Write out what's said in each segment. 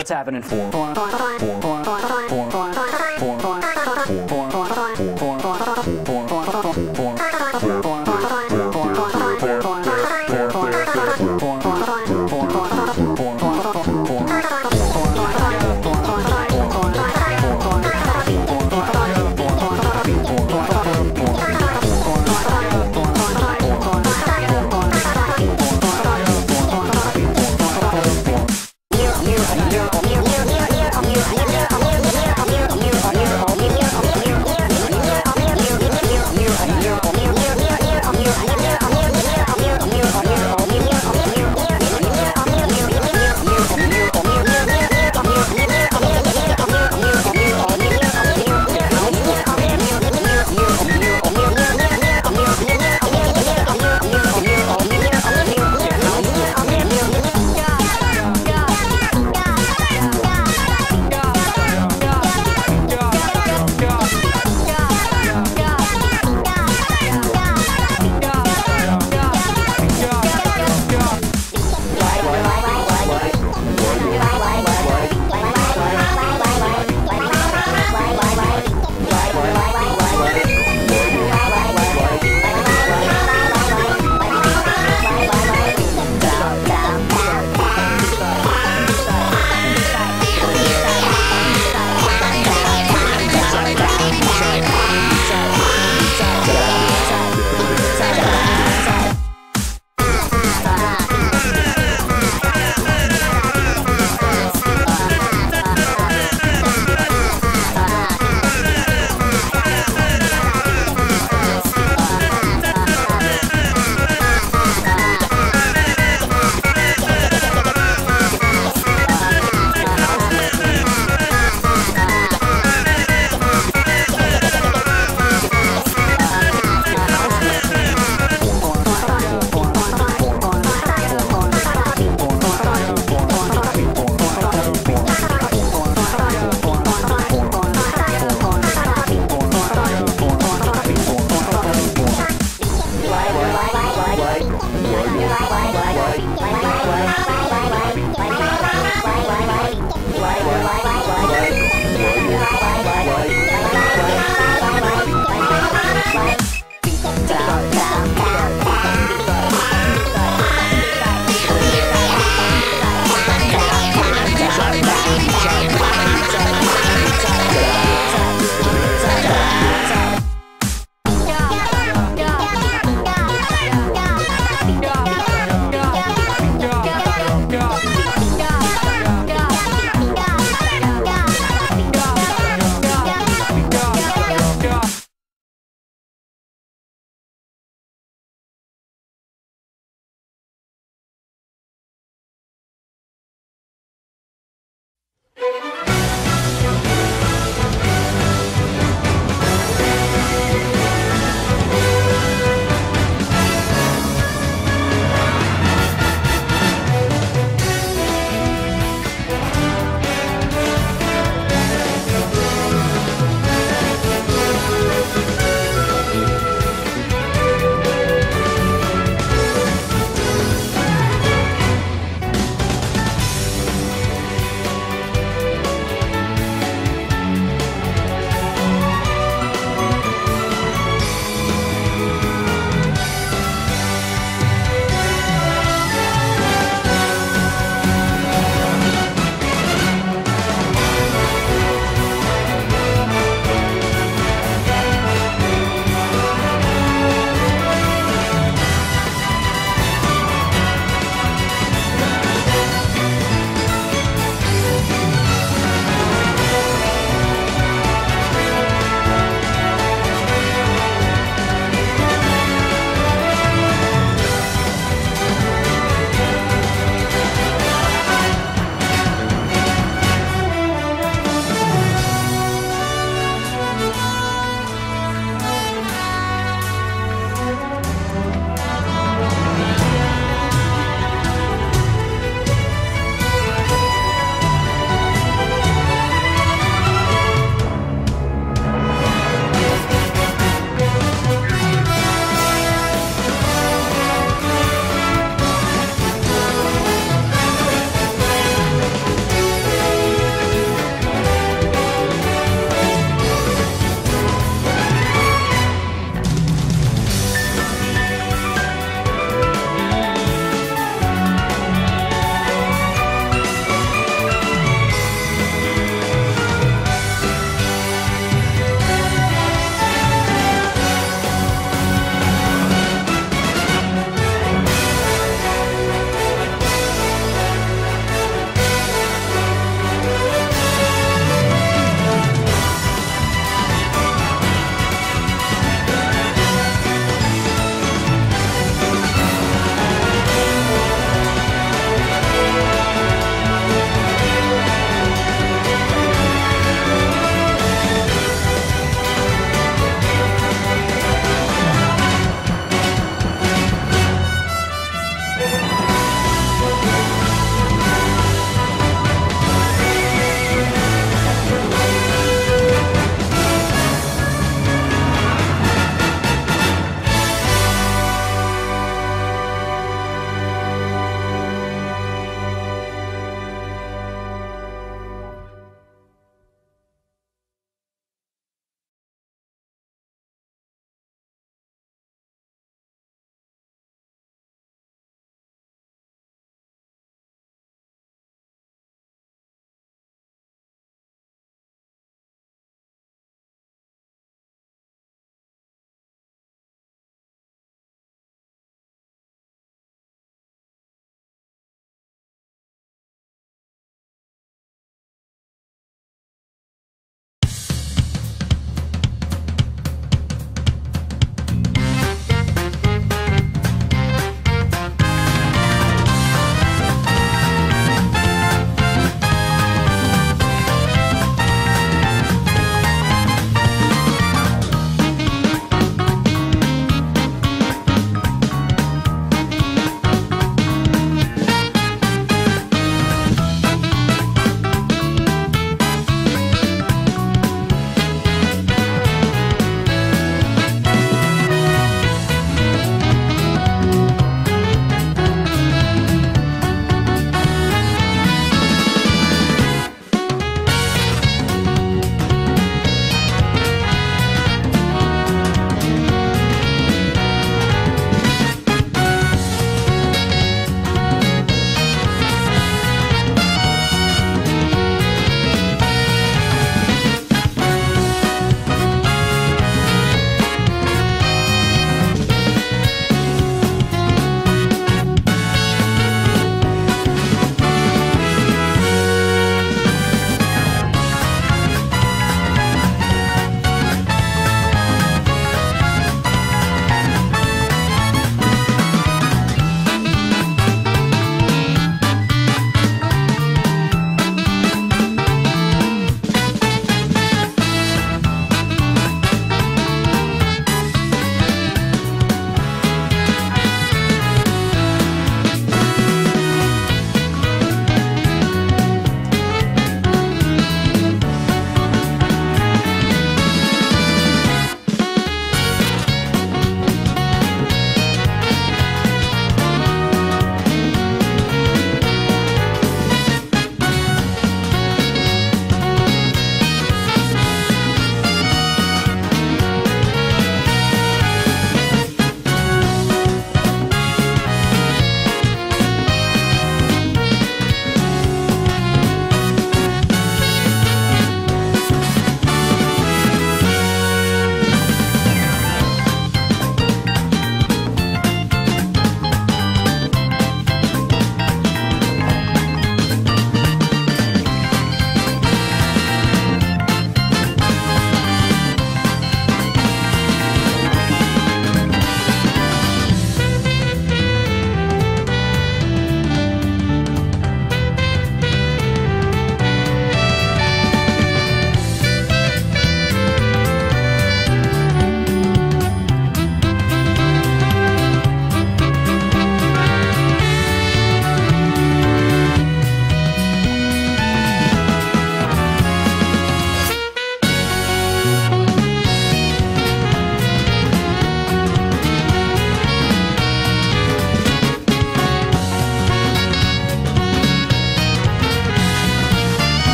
What's happening for? For, for, for, for, for, かい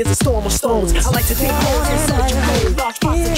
is a storm of stones. I like to think more than soldier cold. Large pots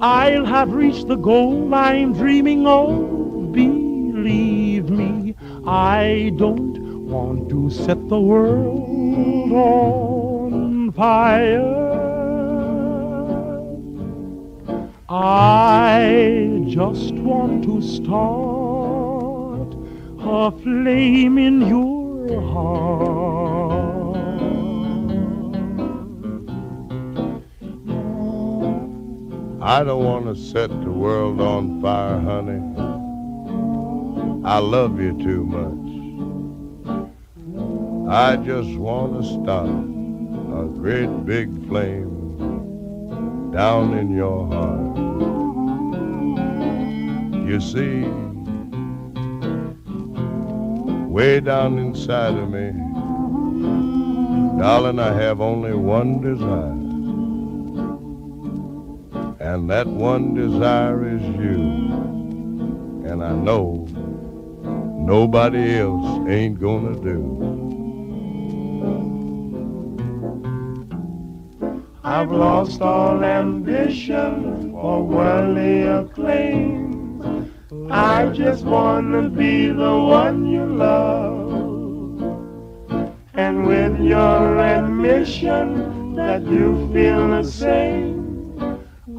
I'll have reached the goal I'm dreaming of. Believe me, I don't want to set the world on fire. I just want to start a flame in your I don't want to set the world on fire, honey. I love you too much. I just want to start a great big flame down in your heart. You see, way down inside of me, darling, I have only one desire. And that one desire is you. And I know nobody else ain't gonna do. I've lost all ambition for worldly acclaim. I just wanna be the one you love. And with your admission that you feel the same,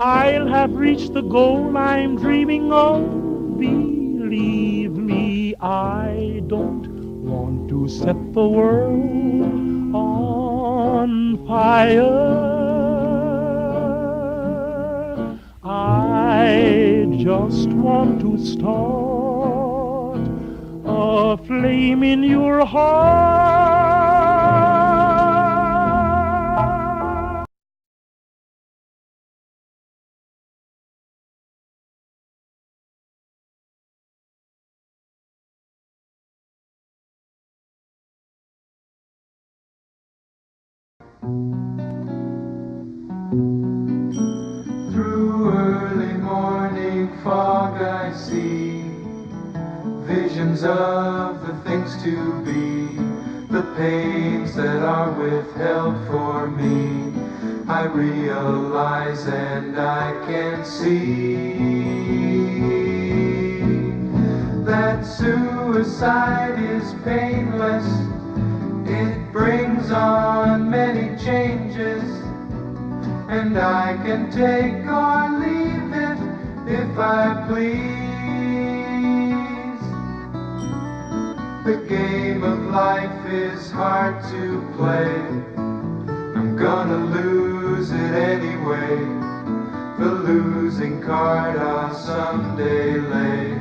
I'll have reached the goal I'm dreaming of. Believe me, I don't want to set the world on fire. I just want to start a flame in your heart. See visions of the things to be, the pains that are withheld for me. I realize and I can see that suicide is painless. It brings on many changes. And I can take or leave it if I please. The game of life is hard to play. I'm gonna lose it anyway. The losing card I'll someday lay.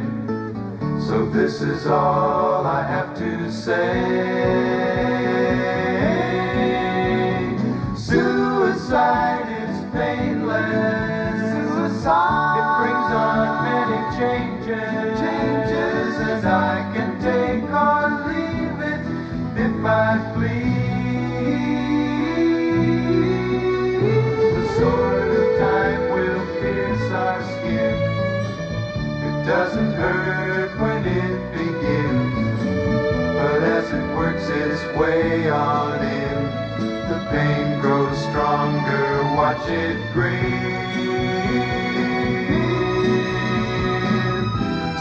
So this is all I have to say. Suicide doesn't hurt when it begins, but as it works its way on in, the pain grows stronger. Watch it grin.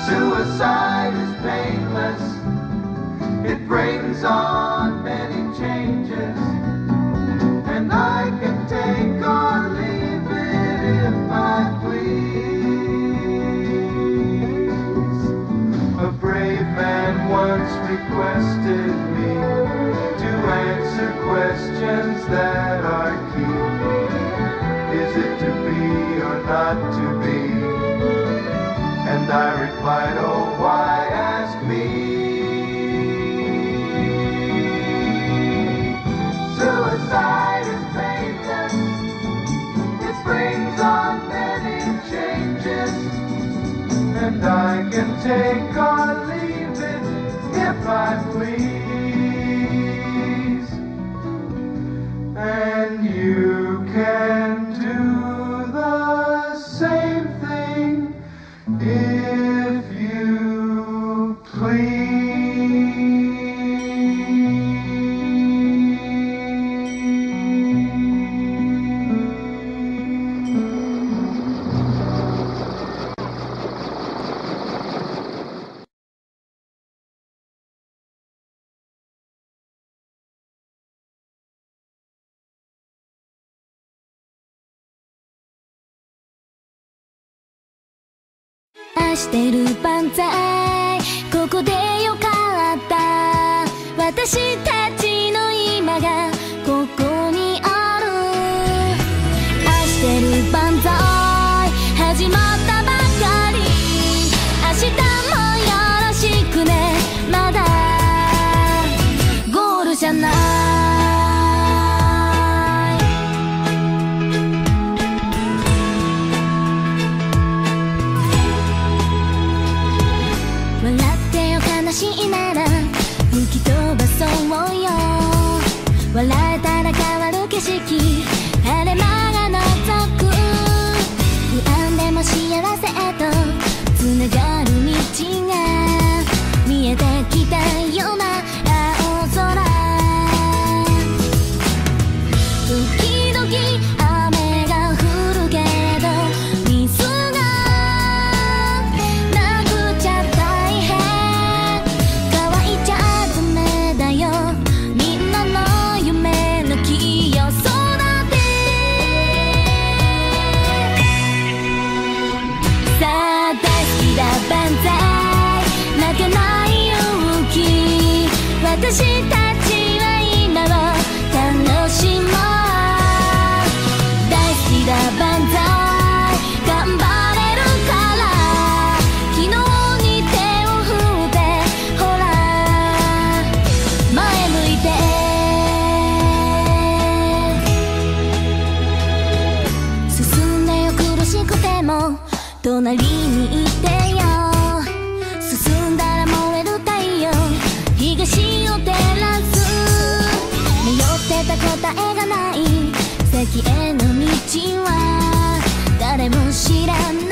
Suicide is painless. It brings on many changes, and I can take or leave it if I once requested me to answer questions that are key. Is it to be or not to be? And I replied, oh, why ask me? Suicide is painless. It brings on many changes. And I can take it I please. And you can してる万歳。ここでよかった。私たちの道は誰も知らない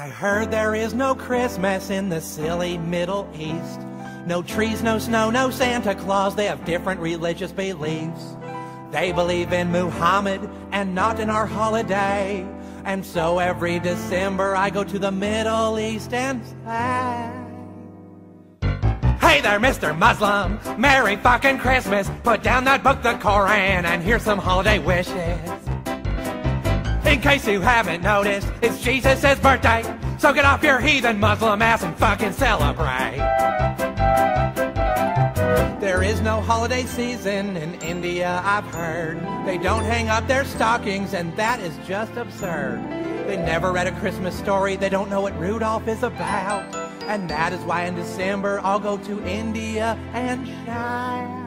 I heard there is no Christmas in the silly Middle East. No trees, no snow, no Santa Claus. They have different religious beliefs. They believe in Muhammad and not in our holiday. And so every December I go to the Middle East and say, Hey there, Mr. Muslim. Merry fucking Christmas. Put down that book, the Koran, and here's some holiday wishes. In case you haven't noticed, it's Jesus' birthday. So get off your heathen Muslim ass and fucking celebrate. There is no holiday season in India, I've heard. They don't hang up their stockings, and that is just absurd. They never read a Christmas story, they don't know what Rudolph is about. And that is why in December I'll go to India and shout.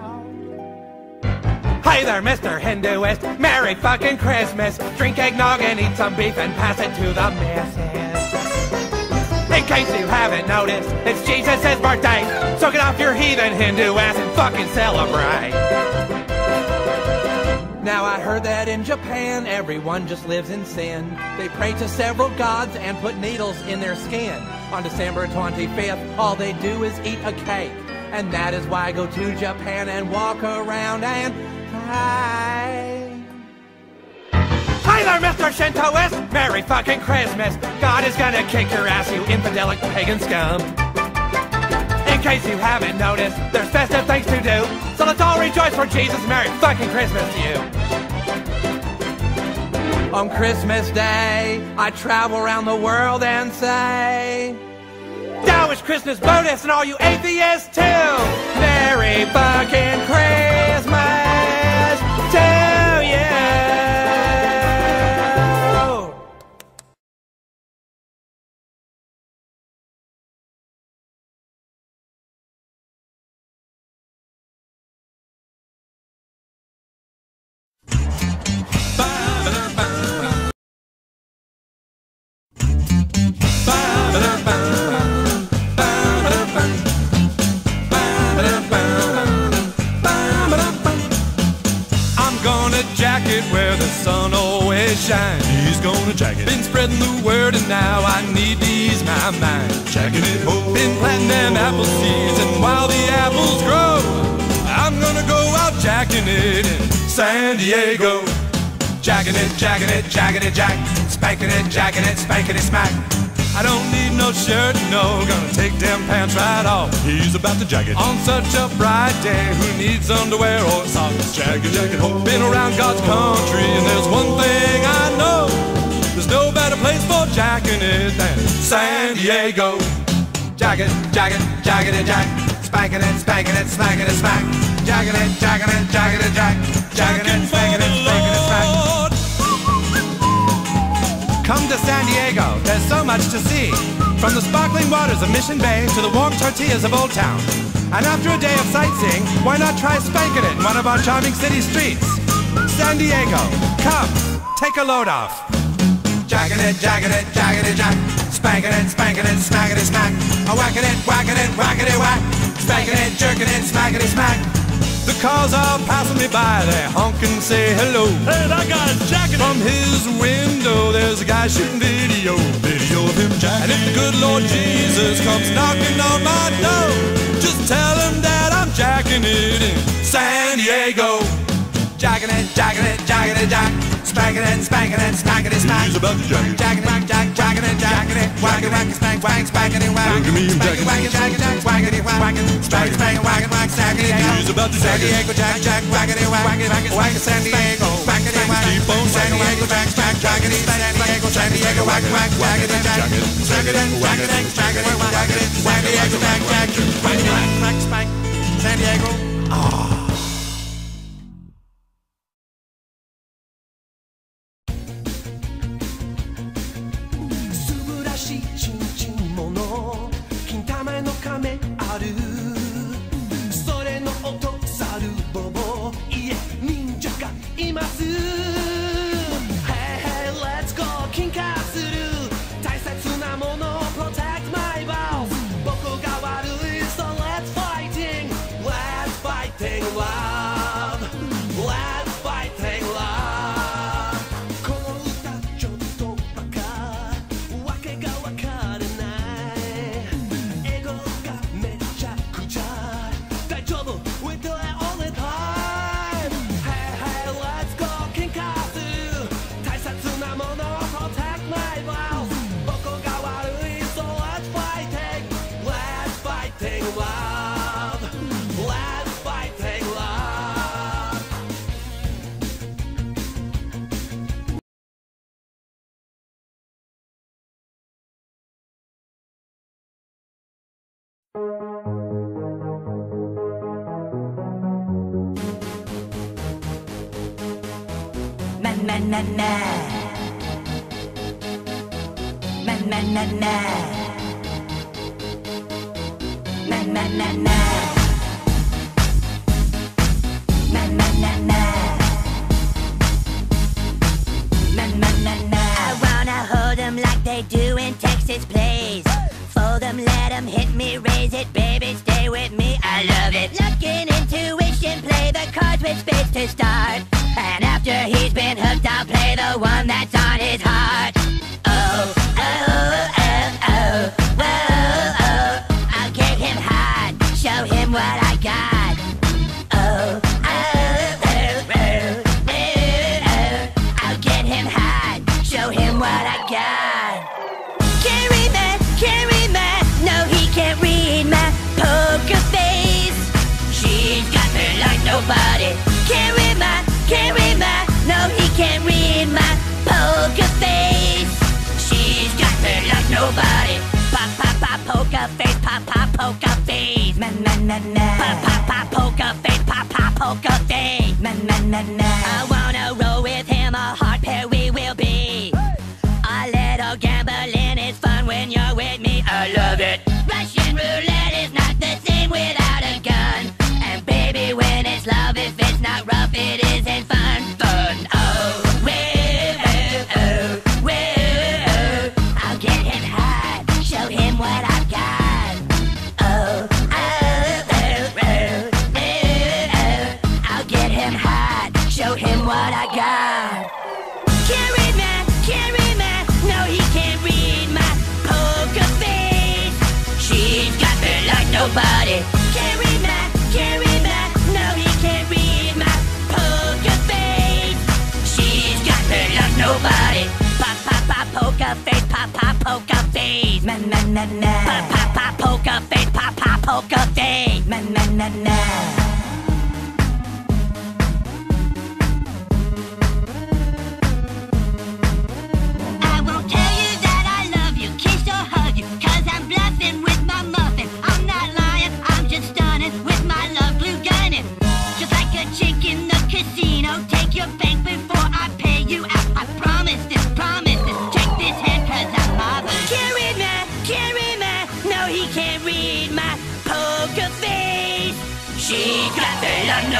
Hey there, Mr. Hinduist. Merry fucking Christmas. Drink eggnog and eat some beef and pass it to the missus. In case you haven't noticed, it's Jesus' birthday. So get off your heathen Hindu ass and fucking celebrate. Now I heard that in Japan everyone just lives in sin. They pray to several gods and put needles in their skin. On December 25th, all they do is eat a cake. And that is why I go to Japan and walk around and pray. Hi there, Mr. Shintoist! Merry fucking Christmas! God is gonna kick your ass, you infidelic pagan scum! In case you haven't noticed, there's festive things to do, so let's all rejoice for Jesus! Merry fucking Christmas to you! On Christmas Day, I travel around the world and say, Now it's Christmas bonus and all you atheists too! Merry fucking Christmas Spanking it, jacking it, spanking it, smack. I don't need no shirt, no. Gonna take them pants right off. He's about to jack it. On such a bright day, who needs underwear or socks? Jacket, jacket, home. Been around God's country, and there's one thing I know. There's no better place for jacking it than San Diego. Jack it, jack it, jacket it, jack. Spanking it, spanking it, smacking it, smack. Jacking it, jacking it, jacking it, jack. Jacking it, spanking it, Come to San Diego, there's so much to see. From the sparkling waters of Mission Bay to the warm tortillas of Old Town. And after a day of sightseeing, why not try spanking it in one of our charming city streets? San Diego, come, take a load off. Jacking it, jacking it, jacking it, jack. Spanking it, spanking it, smacking it, smack. A whacking it, whacking it, whacking it, whack. Spanking it, jerking it, smacking it, smack. The cars are passing me by, they honk and say hello. Hey, that guy's jacking From his window, there's a guy shooting video. Video of him jacking And if the good Lord Jesus comes knocking on my door, just tell him that I'm jacking it in San Diego. Jacking it, jacking it, jacking it, jack. Spanking it, spanking it, smacking it, smack. He's about to jack it. Jacking it, jack, jacking it, jacking it. Whacking, whacking, spank, whack, spanking it, whack. Look at me, Spanking, jacking whacking, it. jacking, jack, whacking it, whacking. Spanking, spanking, whacking, whack, stacking it. He's about to San jack it. Diego, jack, jack, whacking it, whack, whacking, whacking, whacking, San Diego. Whacking it, whack. Keep on San Diego, jack, jack, jacking it. San Diego, San Diego, whack, whack, whacking it, jack. Jack it. Whacking it, whacking it, whacking it. San Diego, jack, jack, whacking it, whack, spank. San Diego. Ah. now. na na na na. Pa Pop pop poker face, pa pa poker face. Na.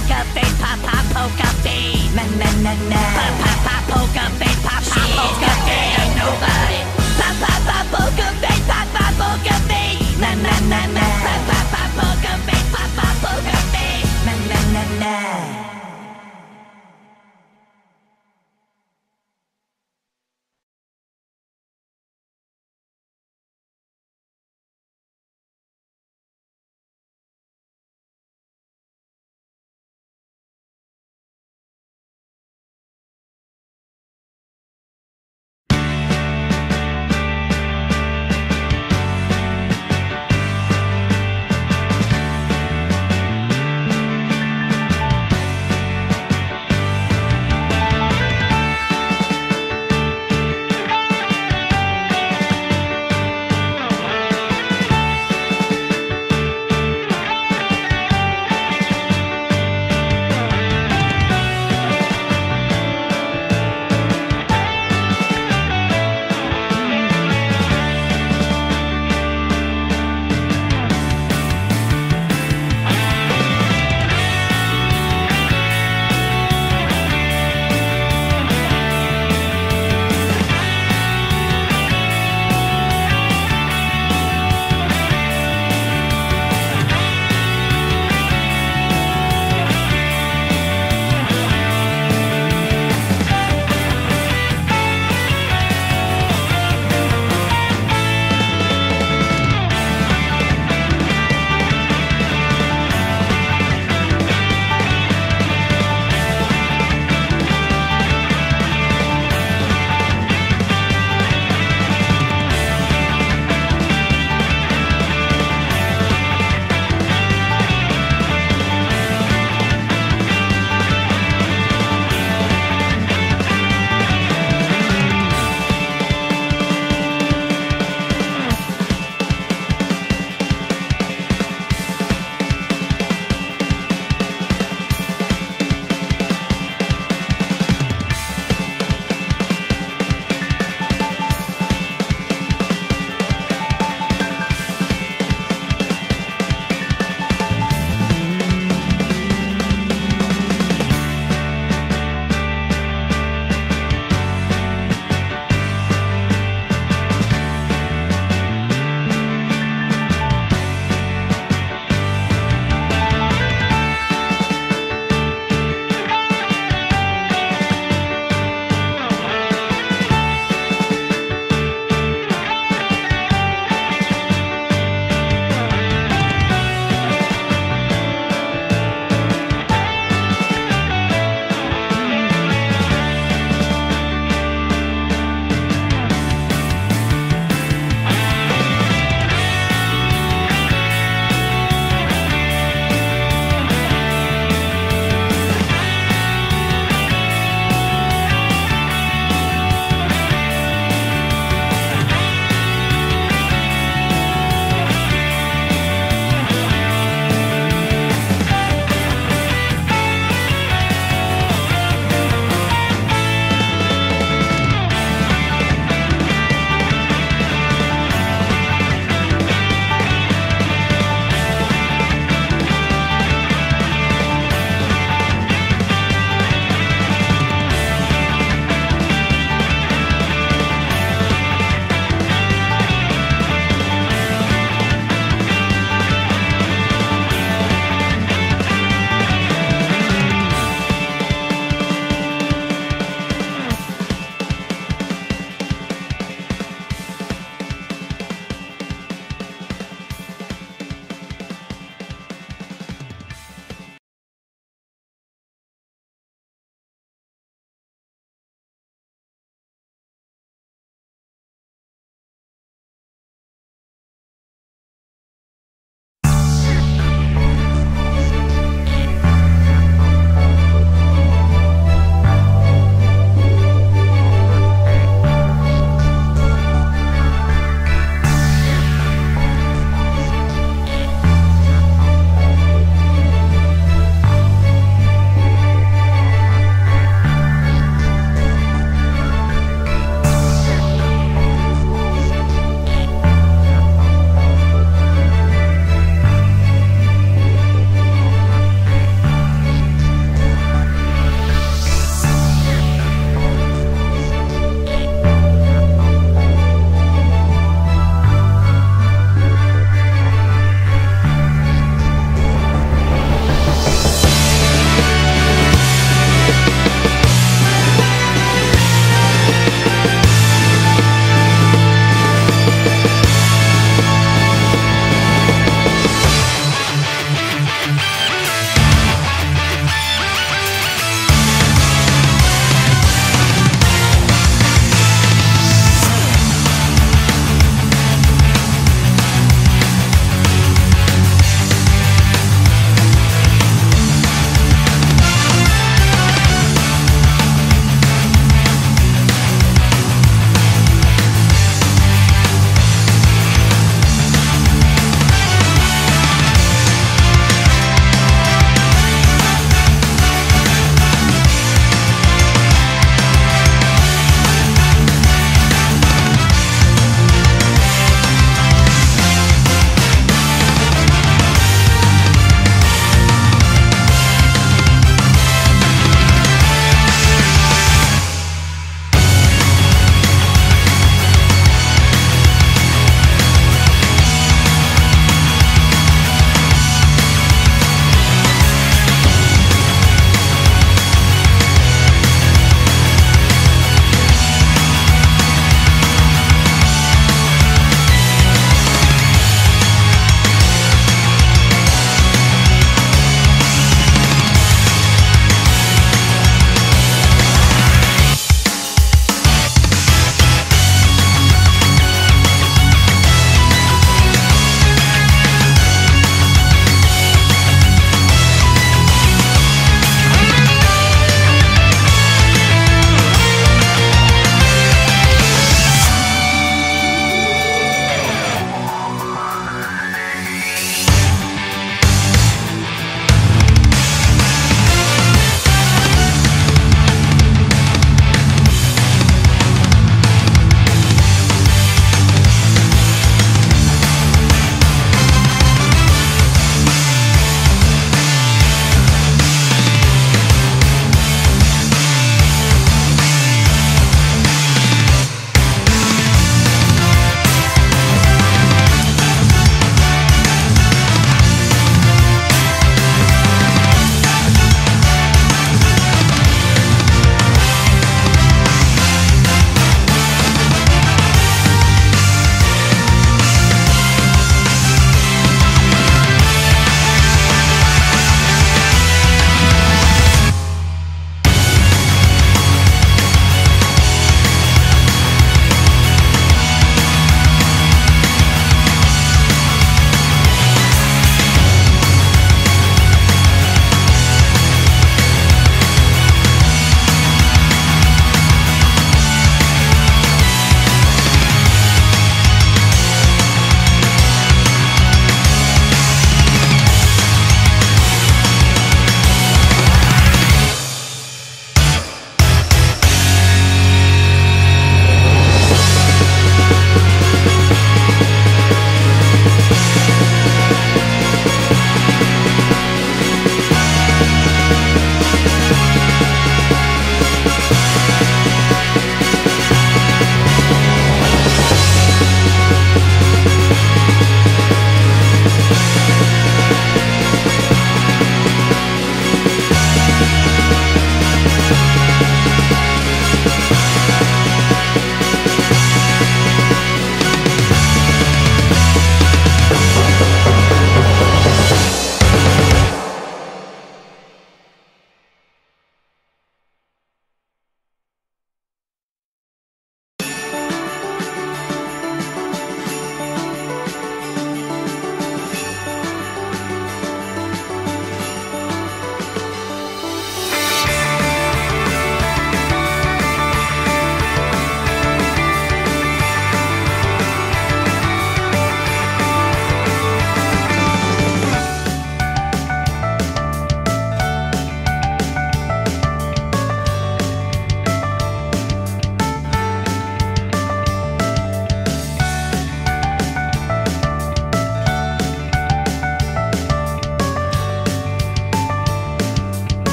poker face, pop pop poker face. Na na na na. Pop pop pop poker face, pop pop poker face. Nobody. Pop pop pop poker face, pop pop poker face. Na na na na.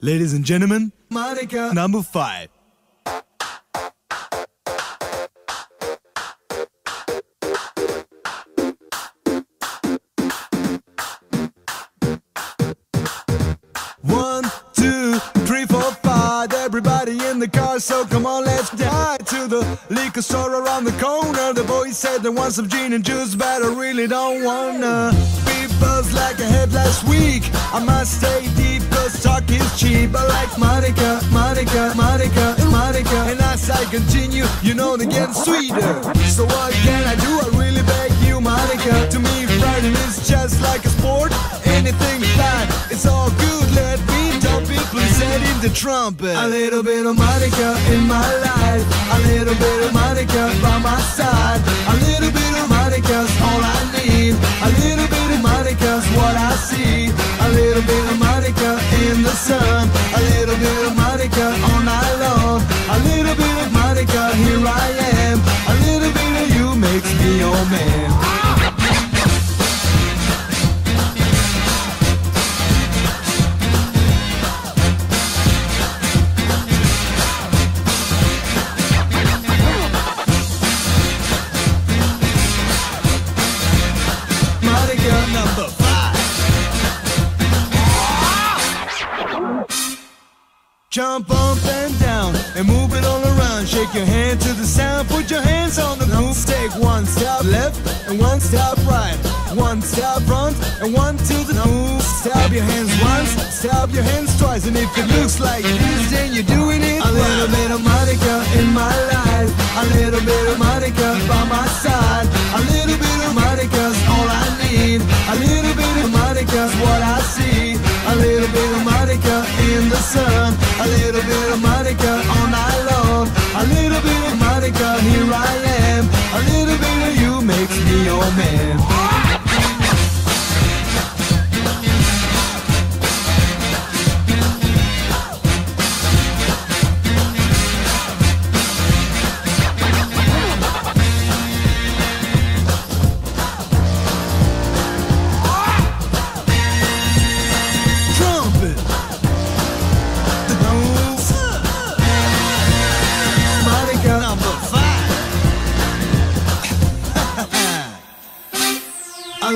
Ladies and gentlemen, Monika number five. Liquor store around the corner. The boy said they want some gin and juice, but I really don't wanna be buzzed like I had last week. I must stay deep, cause talk is cheap. I like Monika, Monika, Monika, Monika. And as I continue, you know they get sweeter. So what can I do? I really beg you, Monika. To me, Friday is just like a sport. Anything fine, it's all good. Let me please the trumpet. A little bit of Monika in my life. A little bit of Monika by my side. A little bit of Monika's all I need. A little bit of Monika's what I see. A little bit of Monika in the sun. A little bit of Monika all night long. A little bit of Monika, here I am. A little bit of you makes me your man. Jump up and down and move it all around. Shake your hand to the sound. Put your hands on the move. Take one step left and one step right. One step front and one to the move. Stab your hands once, stab your hands twice. And if it looks like this, then you're doing it. A little bit of Monika in my life. A little bit of Monika by my side. A little bit of Monika's all I need. A little bit of Monika's what I see. A little bit of Monika in the sun. A little bit of Monika all night long. A little bit of Monika, here I am. A little bit of you makes me your man.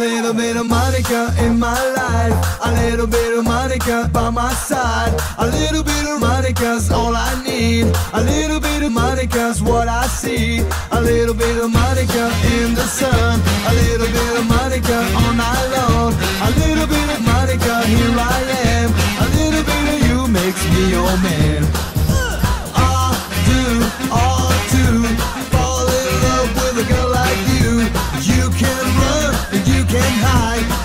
Little bit of Monika in my life. A little bit of Monika by my side. A little bit of Monika's all I need. A little bit of Monika's what I see. A little bit of Monika in the sun. A little bit of Monika all night long. A little bit of Monika, here I am. A little bit of you makes me your man. I do all fall in love with a girl like you. You can can hide.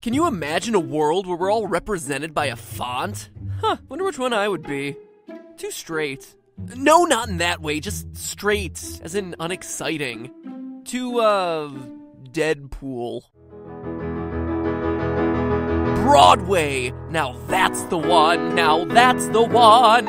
Can you imagine a world where we're all represented by a font? Huh, wonder which one I would be. Too straight. No, not in that way, just straight, as in unexciting. Too, uh, Deadpool. Broadway! Now that's the one! Now that's the one!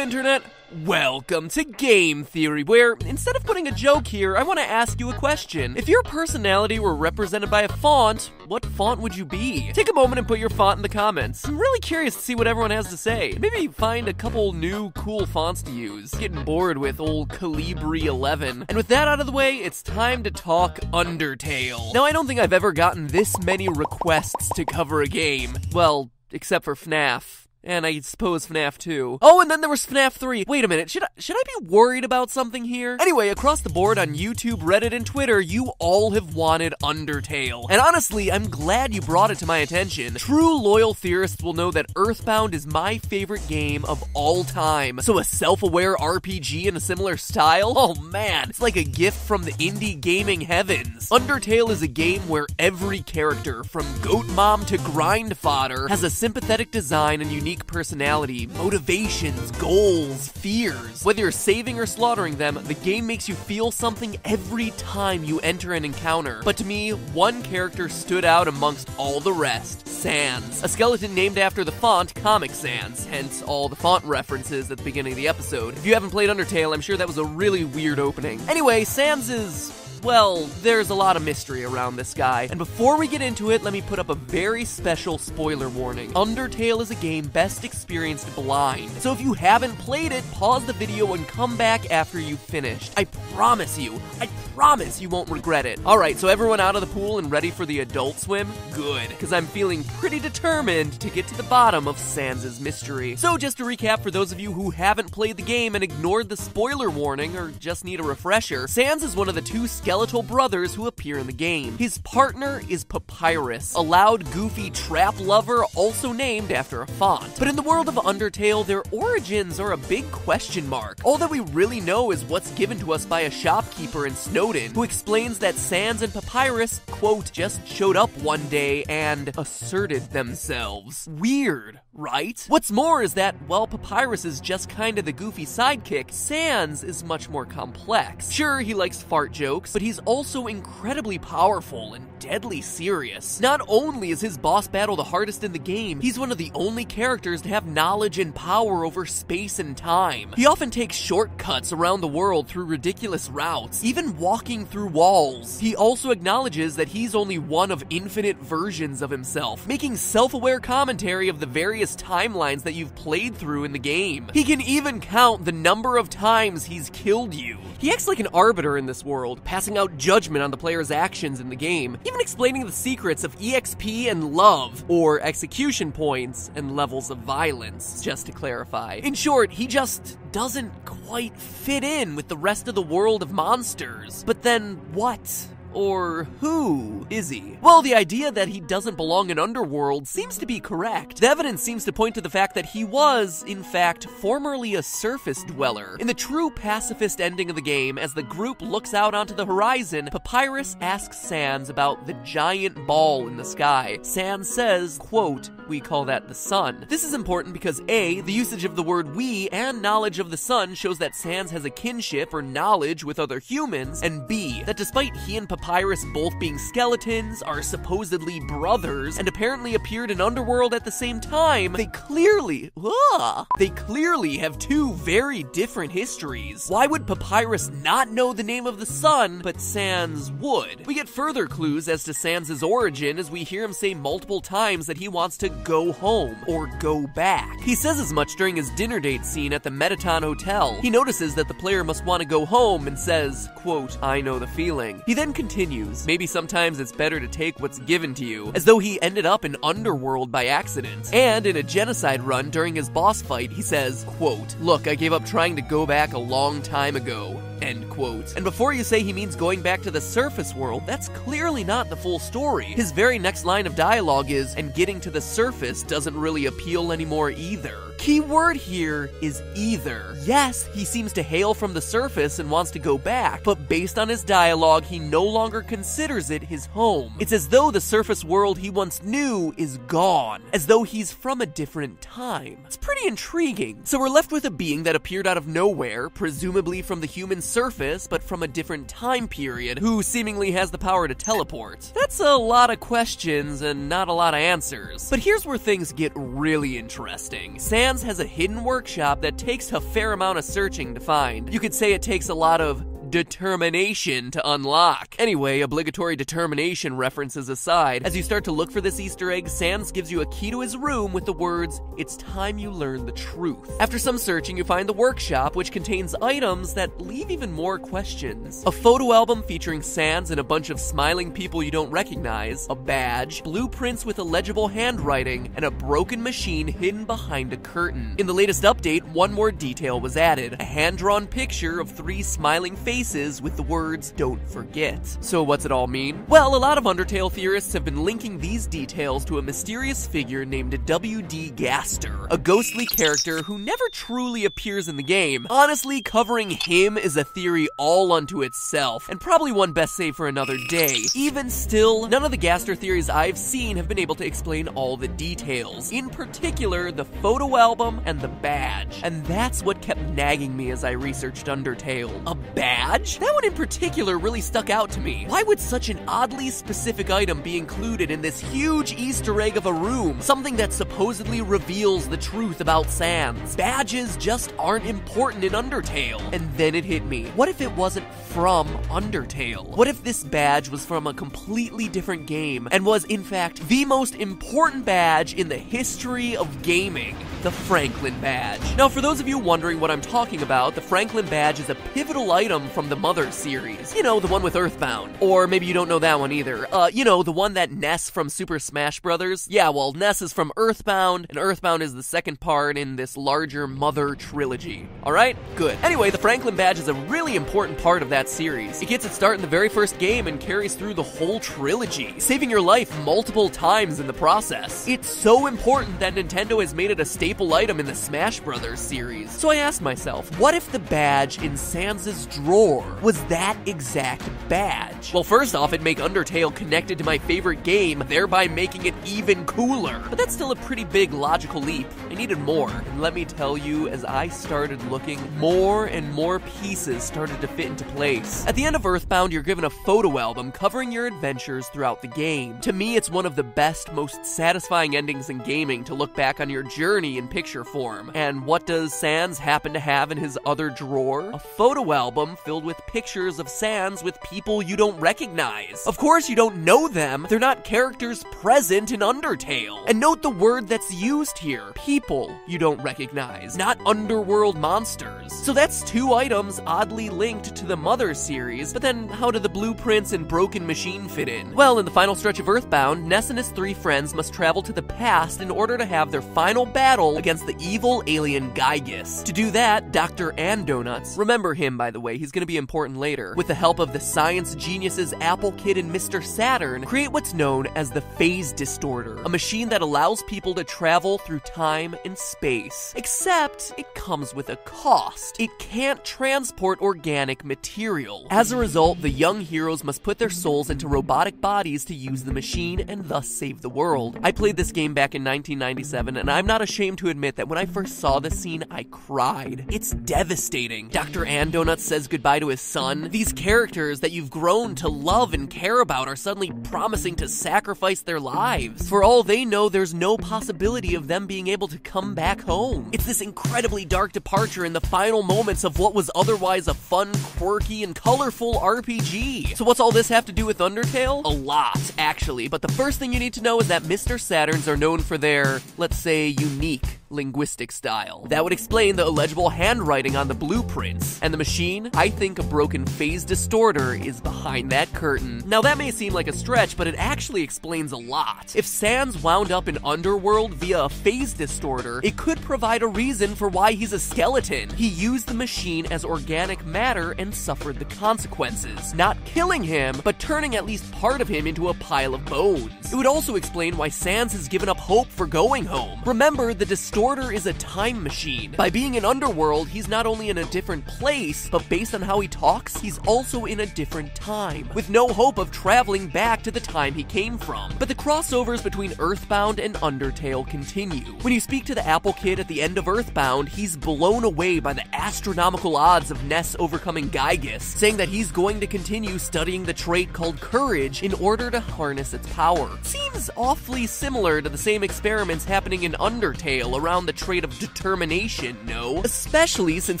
Internet! Welcome to Game Theory, where instead of putting a joke here, I want to ask you a question. If your personality were represented by a font, what font would you be? Take a moment and put your font in the comments. I'm really curious to see what everyone has to say. Maybe find a couple new cool fonts to use. Getting bored with old Calibri 11. And with that out of the way, it's time to talk Undertale. Now, I don't think I've ever gotten this many requests to cover a game. Well, except for FNAF. And I suppose FNAF 2. Oh, and then there was FNAF 3. Wait a minute, should I, should I be worried about something here? Anyway, across the board on YouTube, Reddit, and Twitter, you all have wanted Undertale. And honestly, I'm glad you brought it to my attention. True loyal theorists will know that Earthbound is my favorite game of all time. So a self-aware RPG in a similar style? Oh man, it's like a gift from the indie gaming heavens. Undertale is a game where every character, from Goat Mom to Grind Fodder, has a sympathetic design and unique personality, motivations, goals, fears. Whether you're saving or slaughtering them, the game makes you feel something every time you enter an encounter. But to me, one character stood out amongst all the rest. Sans, a skeleton named after the font Comic Sans, hence all the font references at the beginning of the episode. If you haven't played Undertale, I'm sure that was a really weird opening. Anyway, Sans is well, there's a lot of mystery around this guy. And before we get into it, let me put up a very special spoiler warning. Undertale is a game best experienced blind. So if you haven't played it, pause the video and come back after you've finished. I promise you, I promise you won't regret it. Alright, so everyone out of the pool and ready for the adult swim? Good, because I'm feeling pretty determined to get to the bottom of Sans' mystery. So just to recap for those of you who haven't played the game and ignored the spoiler warning or just need a refresher, Sans is one of the two skeletal brothers who appear in the game. His partner is Papyrus, a loud, goofy trap lover also named after a font. But in the world of Undertale, their origins are a big question mark. All that we really know is what's given to us by a shopkeeper in Snowdin, who explains that Sans and Papyrus, quote, just showed up one day and asserted themselves. Weird, right? What's more is that while Papyrus is just kind of the goofy sidekick, Sans is much more complex. Sure, he likes fart jokes, but he's also incredibly powerful and deadly serious. Not only is his boss battle the hardest in the game, he's one of the only characters to have knowledge and power over space and time. He often takes shortcuts around the world through ridiculous routes, even walking through walls. He also acknowledges that he's only one of infinite versions of himself, making self-aware commentary of the various timelines that you've played through in the game. He can even count the number of times he's killed you. He acts like an arbiter in this world, passing out judgment on the player's actions in the game, even explaining the secrets of EXP and love, or execution points and levels of violence, just to clarify. In short, he just doesn't quite fit in with the rest of the world of monsters. But then what? Or who is he? Well, the idea that he doesn't belong in Underworld seems to be correct. The evidence seems to point to the fact that he was, in fact, formerly a surface dweller. In the true pacifist ending of the game, as the group looks out onto the horizon, Papyrus asks Sans about the giant ball in the sky. Sans says, quote, we call that the sun. This is important because A, the usage of the word we and knowledge of the sun shows that Sans has a kinship or knowledge with other humans, and B, that despite he and Papyrus both being skeletons, are supposedly brothers, and apparently appeared in Underworld at the same time, they clearly, ugh, they clearly have two very different histories. Why would Papyrus not know the name of the sun, but Sans would? We get further clues as to Sans's origin as we hear him say multiple times that he wants to go home or go back. He says as much during his dinner date scene at the Mettaton Hotel. He notices that the player must want to go home and says, quote, I know the feeling. He then continues, maybe sometimes it's better to take what's given to you, as though he ended up in Underworld by accident. And in a genocide run during his boss fight, he says, quote, Look, I gave up trying to go back a long time ago. end quote. And before you say he means going back to the surface world, that's clearly not the full story. His very next line of dialogue is, and getting to the surface doesn't really appeal anymore either. Key word here is either. Yes, he seems to hail from the surface and wants to go back, but based on his dialogue, he no longer considers it his home. It's as though the surface world he once knew is gone, as though he's from a different time. It's pretty intriguing. So we're left with a being that appeared out of nowhere, presumably from the human surface, but from a different time period, who seemingly has the power to teleport. That's a lot of questions and not a lot of answers. But here's where things get really interesting. Has a hidden workshop that takes a fair amount of searching to find. You could say it takes a lot of determination to unlock. Anyway, obligatory determination references aside, as you start to look for this Easter egg, Sans gives you a key to his room with the words, It's time you learn the truth. After some searching, you find the workshop, which contains items that leave even more questions. A photo album featuring Sans and a bunch of smiling people you don't recognize, a badge, blueprints with illegible handwriting, and a broken machine hidden behind a curtain. In the latest update, one more detail was added a hand drawn picture of three smiling faces with the words, Don't forget. So, what's it all mean? Well, a lot of Undertale theorists have been linking these details to a mysterious figure named W.D. Gaster, a ghostly character who never truly appears in the game. Honestly, covering him is a theory all unto itself, and probably one best saved for another day. Even still, none of the Gaster theories I've seen have been able to explain all the details, in particular, the photo album and the badge. And that's what kept nagging me as I researched Undertale. A badge? That one in particular really stuck out to me. Why would such an oddly specific item be included in this huge Easter egg of a room? Something that supposedly reveals the truth about Sans. Badges just aren't important in Undertale. And then it hit me. What if it wasn't from Undertale? What if this badge was from a completely different game and was, in fact, the most important badge in the history of gaming? The Franklin Badge. Now, for those of you wondering what I'm talking about, the Franklin Badge is a pivotal item from the Mother series. You know, the one with Earthbound. Or maybe you don't know that one either. Uh, you know, the one that Ness from Super Smash Bros. Yeah, well, Ness is from Earthbound, and Earthbound is the second part in this larger Mother trilogy. Alright? Good. Anyway, the Franklin Badge is a really important part of that series. It gets its start in the very first game and carries through the whole trilogy, saving your life multiple times in the process. It's so important that Nintendo has made it a staple item in the Smash Bros. series. So I asked myself, what if the badge in Sans' drawer was that exact badge? Well, first off, it'd make Undertale connected to my favorite game, thereby making it even cooler. But that's still a pretty big logical leap. I needed more. And let me tell you, as I started looking, more and more pieces started to fit into place. At the end of Earthbound, you're given a photo album covering your adventures throughout the game. To me, it's one of the best, most satisfying endings in gaming to look back on your journey in picture form. And what does Sans happen to have in his other drawer? A photo album filled with pictures of Sans with people you don't recognize. Of course, you don't know them, they're not characters present in Undertale. And note the word that's used here people you don't recognize, not underworld monsters. So that's two items oddly linked to the Mother series, but then how do the blueprints and broken machine fit in? Well, in the final stretch of Earthbound, Ness and his three friends must travel to the past in order to have their final battle against the evil alien Giygas. To do that, Dr. Andonuts, remember him by the way, he's gonna be important later, with the help of the science geniuses Apple Kid and Mr. Saturn, create what's known as the Phase Distorter, a machine that allows people to travel through time and space. Except, it comes with a cost. It can't transport organic material. As a result, the young heroes must put their souls into robotic bodies to use the machine and thus save the world. I played this game back in 1997, and I'm not ashamed to admit that when I first saw this scene, I cried. It's devastating. Dr. Andonut says goodbye to his son. These characters that you've grown to love and care about are suddenly promising to sacrifice their lives. For all they know, there's no possibility of them being able to come back home. It's this incredibly dark departure in the final moments of what was otherwise a fun, quirky, and colorful RPG. So, what's all this have to do with Undertale? A lot, actually. But the first thing you need to know is that Mr. Saturns are known for their, let's say, unique linguistic style. That would explain the illegible handwriting on the blueprints. And the machine? I think a broken phase distorter is behind that curtain. Now that may seem like a stretch, but it actually explains a lot. If Sans wound up in Underworld via a phase distorter, it could provide a reason for why he's a skeleton. He used the machine as organic matter and suffered the consequences. Not killing him, but turning at least part of him into a pile of bones. It would also explain why Sans has given up hope for going home. Remember, the distorter is a time machine. By being in Underworld, he's not only in a different place, but based on how he talks, he's also in a different time, with no hope of traveling back to the time he came from. But the crossovers between Earthbound and Undertale continue. When you speak to the Apple Kid at the end of Earthbound, he's blown away by the astronomical odds of Ness overcoming Giygas, saying that he's going to continue studying the trait called courage in order to harness its power. Seems awfully similar to the same experiments happening in Undertale around the trait of determination, no? Especially since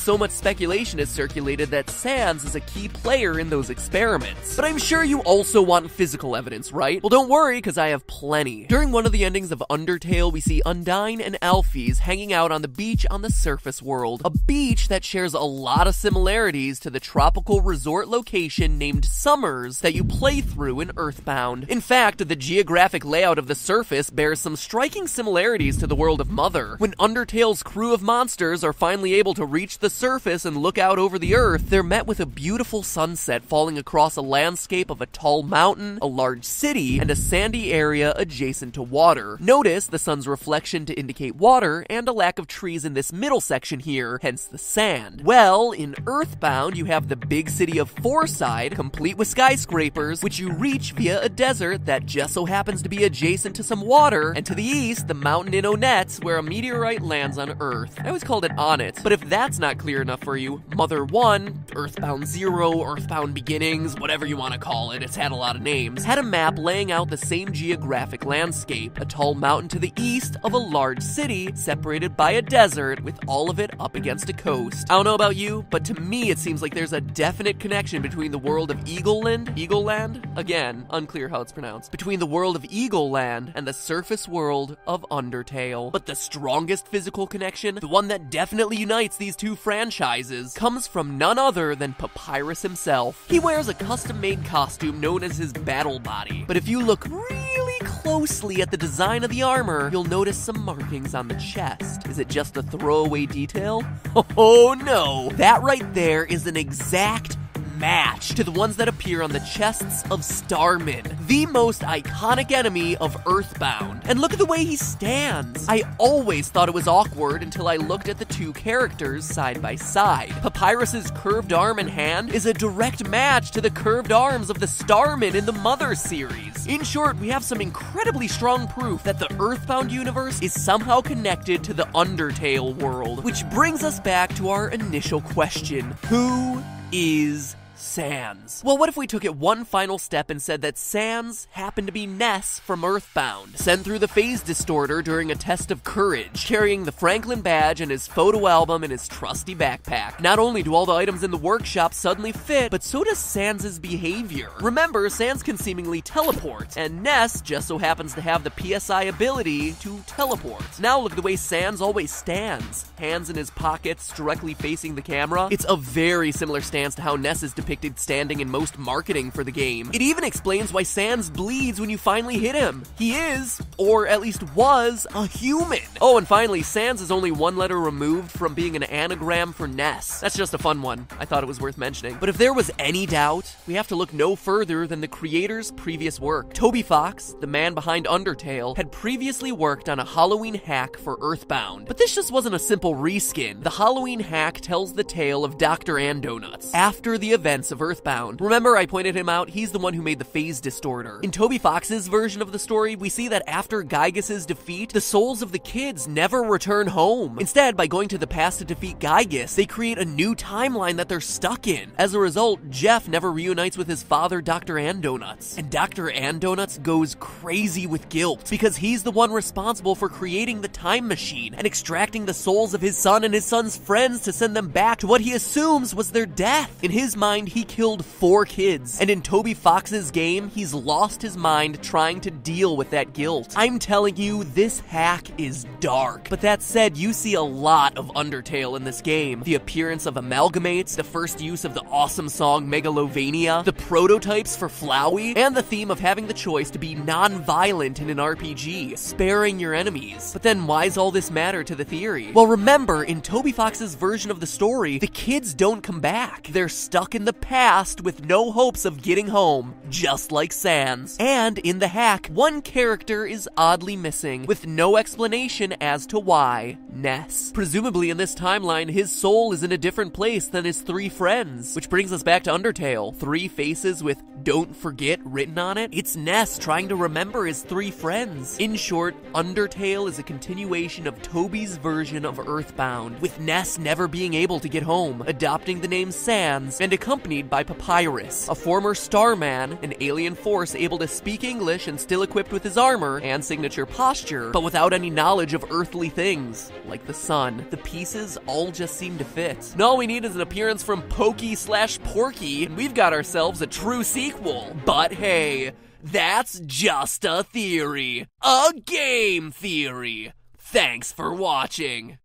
so much speculation has circulated that Sans is a key player in those experiments. But I'm sure you also want physical evidence, right? Well, don't worry, because I have plenty. During one of the endings of Undertale, we see Undyne and Alphys hanging out on the beach on the surface world, a beach that shares a lot of similarities to the tropical resort location named Summers that you play through in Earthbound. In fact, the geographic layout of the surface bears some striking similarities to the world of Mother. When Undertale's crew of monsters are finally able to reach the surface and look out over the earth, they're met with a beautiful sunset falling across a landscape of a tall mountain, a large city, and a sandy area adjacent to water. Notice the sun's reflection to indicate water and a lack of trees in this middle section here, hence the sand. Well, in Earthbound, you have the big city of Fourside, complete with skyscrapers, which you reach via a desert that just so happens to be adjacent to some water, and to the east, the mountain in Onets, where a meteorite lands on Earth. I always called it on it, but if that's not clear enough for you, Mother 1, Earthbound Zero, Earthbound Beginnings, whatever you want to call it, it's had a lot of names, had a map laying out the same geographic landscape a tall mountain to the east of a large city, separated by a desert, with all of it up against a coast. I don't know about you, but to me it seems like there's a definite connection between the world of Eagleland, Eagleland? Again, unclear how it's pronounced. Between the world of Eagleland and the surface world of Undertale. But the strongest physical connection, the one that definitely unites these two franchises, comes from none other than Papyrus himself. He wears a custom made costume known as his battle body. But if you look really closely at the design of the armor, you'll notice some markings on the chest. Is it just a throwaway detail? Oh no! That right there is an exact match to the ones that appear on the chests of Starman, the most iconic enemy of Earthbound. And look at the way he stands. I always thought it was awkward until I looked at the two characters side by side. Papyrus's curved arm and hand is a direct match to the curved arms of the Starman in the Mother series. In short, we have some incredibly strong proof that the Earthbound universe is somehow connected to the Undertale world, which brings us back to our initial question. Who is Sans. Well, what if we took it one final step and said that Sans happened to be Ness from Earthbound, sent through the phase distorter during a test of courage, carrying the Franklin badge and his photo album in his trusty backpack. Not only do all the items in the workshop suddenly fit, but so does Sans's behavior. Remember, Sans can seemingly teleport, and Ness just so happens to have the PSI ability to teleport. Now look at the way Sans always stands, hands in his pockets, directly facing the camera. It's a very similar stance to how Ness is standing in most marketing for the game. It even explains why Sans bleeds when you finally hit him. He is, or at least was, a human. Oh, and finally, Sans is only one letter removed from being an anagram for Ness. That's just a fun one. I thought it was worth mentioning. But if there was any doubt, we have to look no further than the creator's previous work. Toby Fox, the man behind Undertale, had previously worked on a Halloween hack for Earthbound. But this just wasn't a simple reskin. The Halloween hack tells the tale of Dr. Andonuts after the of Earthbound. Remember, I pointed him out? He's the one who made the phase distorter. In Toby Fox's version of the story, we see that after Giygas' defeat, the souls of the kids never return home. Instead, by going to the past to defeat Giygas, they create a new timeline that they're stuck in. As a result, Jeff never reunites with his father, Dr. Andonuts. And Dr. Andonuts goes crazy with guilt because he's the one responsible for creating the time machine and extracting the souls of his son and his son's friends to send them back to what he assumes was their death. In his mind, find he killed four kids. And in Toby Fox's game, he's lost his mind trying to deal with that guilt. I'm telling you, this hack is dark. But that said, you see a lot of Undertale in this game. The appearance of amalgamates, the first use of the awesome song Megalovania, the prototypes for Flowey, and the theme of having the choice to be non-violent in an RPG, sparing your enemies. But then why's all this matter to the theory? Well, remember, in Toby Fox's version of the story, the kids don't come back. They're stuck in the past with no hopes of getting home, just like Sans. And in the hack, one character is oddly missing, with no explanation as to why. Ness. Presumably in this timeline, his soul is in a different place than his three friends. Which brings us back to Undertale. Three faces with don't forget written on it? It's Ness trying to remember his three friends. In short, Undertale is a continuation of Toby's version of Earthbound, with Ness never being able to get home, adopting the name Sans, and accompanied by Papyrus, a former Starman, an alien force able to speak English and still equipped with his armor and signature posture, but without any knowledge of earthly things, like the sun. The pieces all just seem to fit. And all we need is an appearance from Pokey slash Porky, and we've got ourselves a true sequel. But hey, that's just a theory. A game theory. Thanks for watching.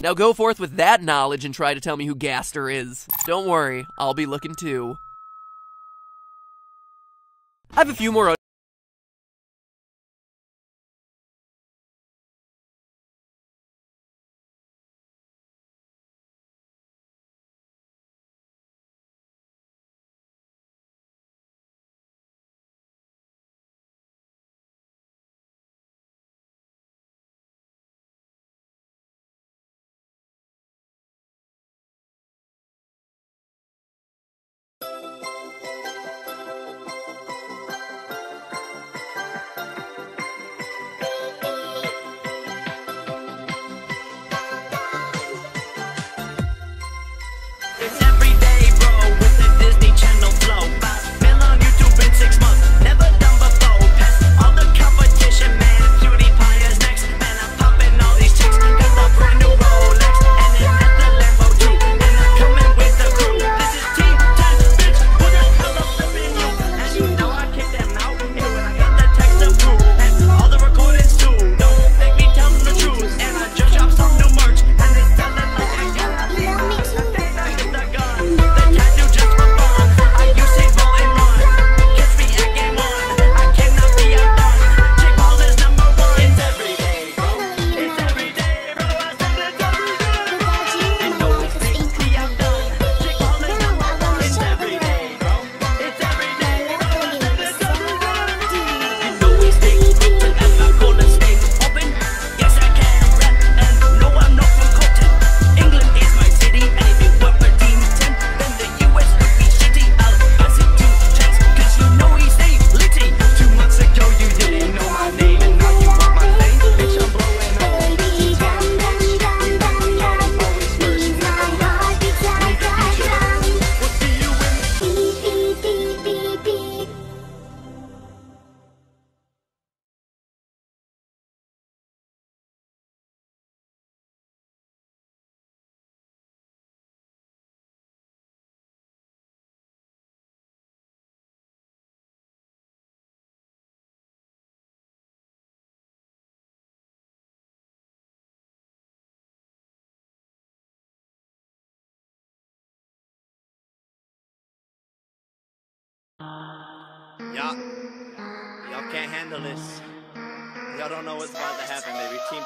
Now go forth with that knowledge and try to tell me who Gaster is. Don't worry, I'll be looking too. I have a few more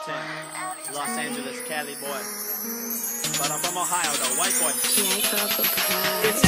10, Los Angeles, Cali boy. But I'm from Ohio, though, white boy. It's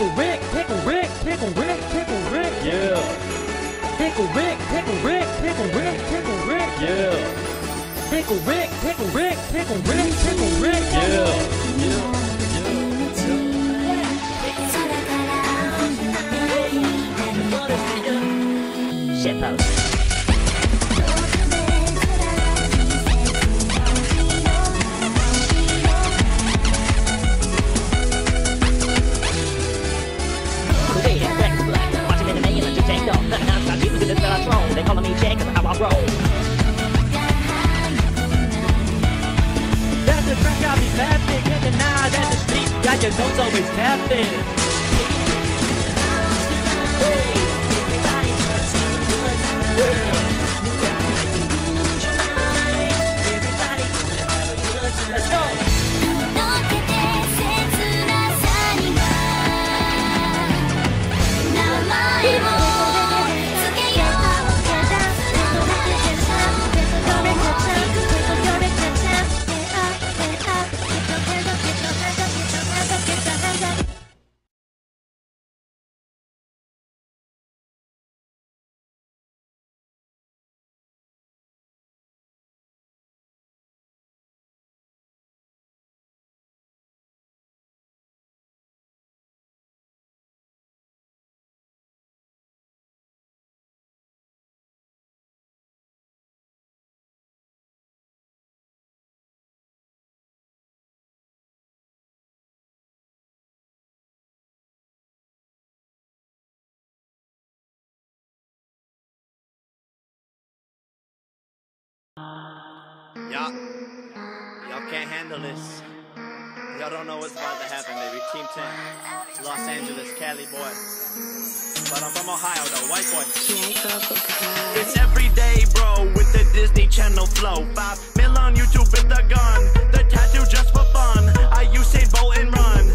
Pickle Rick, Pickle Rick, Pickle Rick, Pickle Rick, yeah. Pickle Rick, Pickle Rick, Pickle Rick, Pickle Rick, yeah. Pickle Rick, Pickle Rick, Pickle Rick, Pickle Rick, yeah. yeah. Shitpost. Y'all, y'all can't handle this. Y'all don't know what's about to happen, baby. Team 10, Los Angeles, Cali boy. But I'm from Ohio, though, white boy. It's every day, bro, with the Disney Channel flow. Five mil on YouTube with the gun, the tattoo just for fun. I Usain Bolt and run.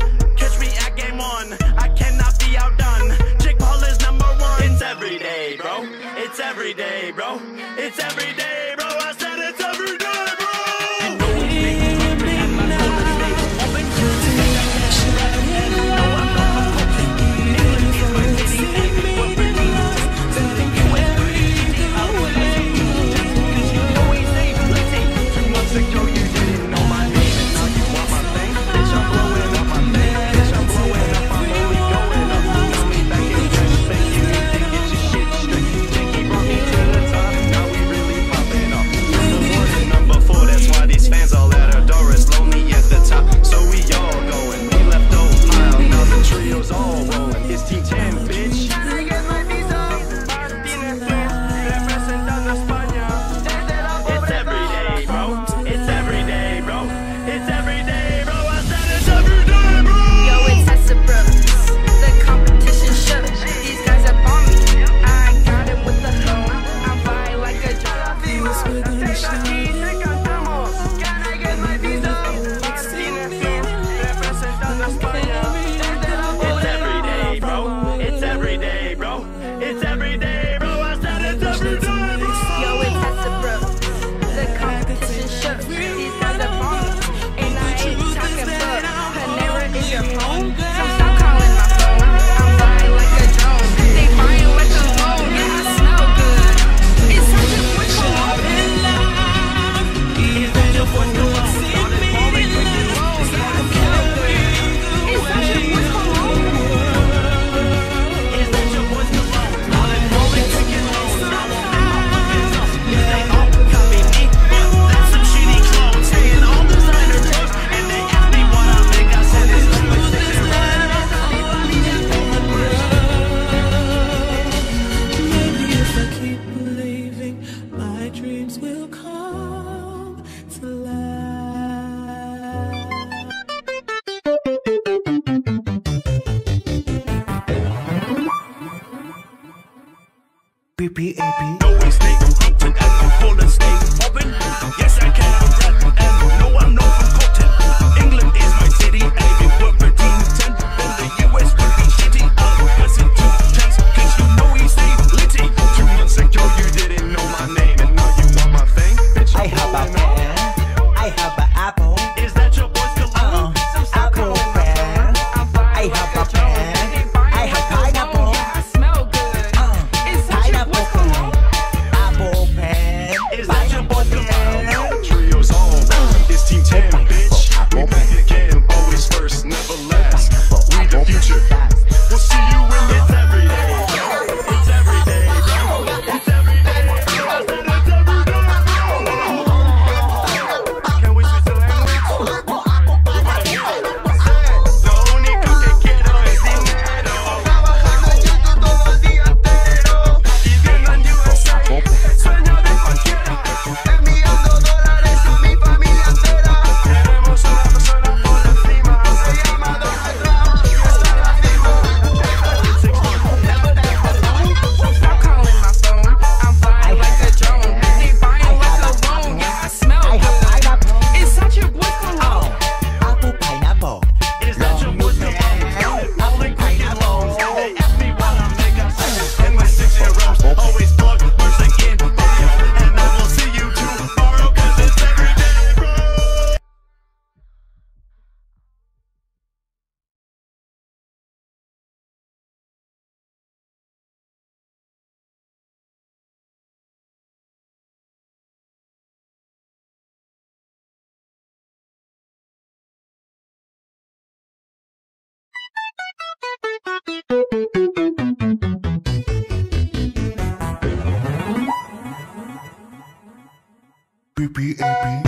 What you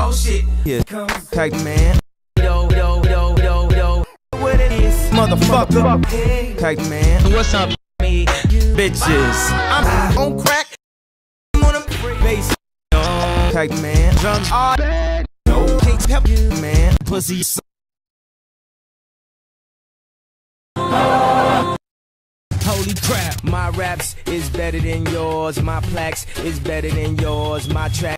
Oh shit, here comes Pac Man. Yo, yo, yo, yo, yo. What it is, motherfucker. Pac Man. What's up, me? Bitches. I'm on crack. I'm on a bass. Pac Man. Drums are ah, bad. No, can't help you, man. Pussy. Holy crap, my raps is better than yours. My plaques is better than yours. My track.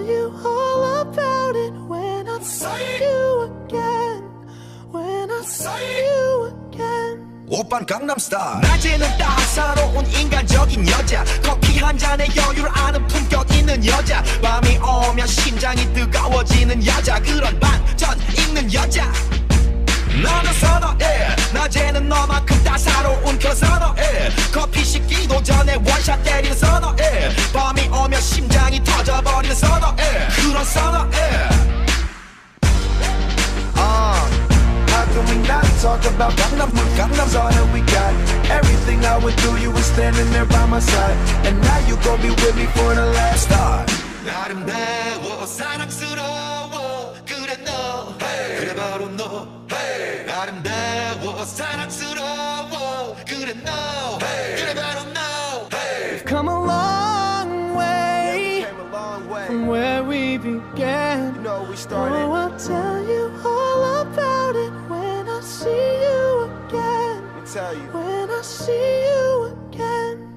오빤 강남스타일. 낮에는 따사로운 인간적인 여자. 커피 한 잔에 여유를 아는 품격 있는 여자. 밤이 오면 심장이 뜨거워지는 여자. 그런 반전 있는 여자. 나는 선어해. 낮에는 너만큼 따사로운 그 선어해. 커피 식기도 전에 원샷 때리는 선어해. 밤이 오면 심장이 터져버리는 선어해. 그런 선어해 can we not talk about Gangnam? Gangnam's all that we got. Everything I would do, you were standing there by my side. And now you gon' be with me for the last time. 아름다워 사랑스러워 그래 너 그래 바로 너 아름다워 사랑스러워 그래 너 그래 바로 너 We've come a long way from where we began. Oh, I'll tell you Tell you. When I see you again.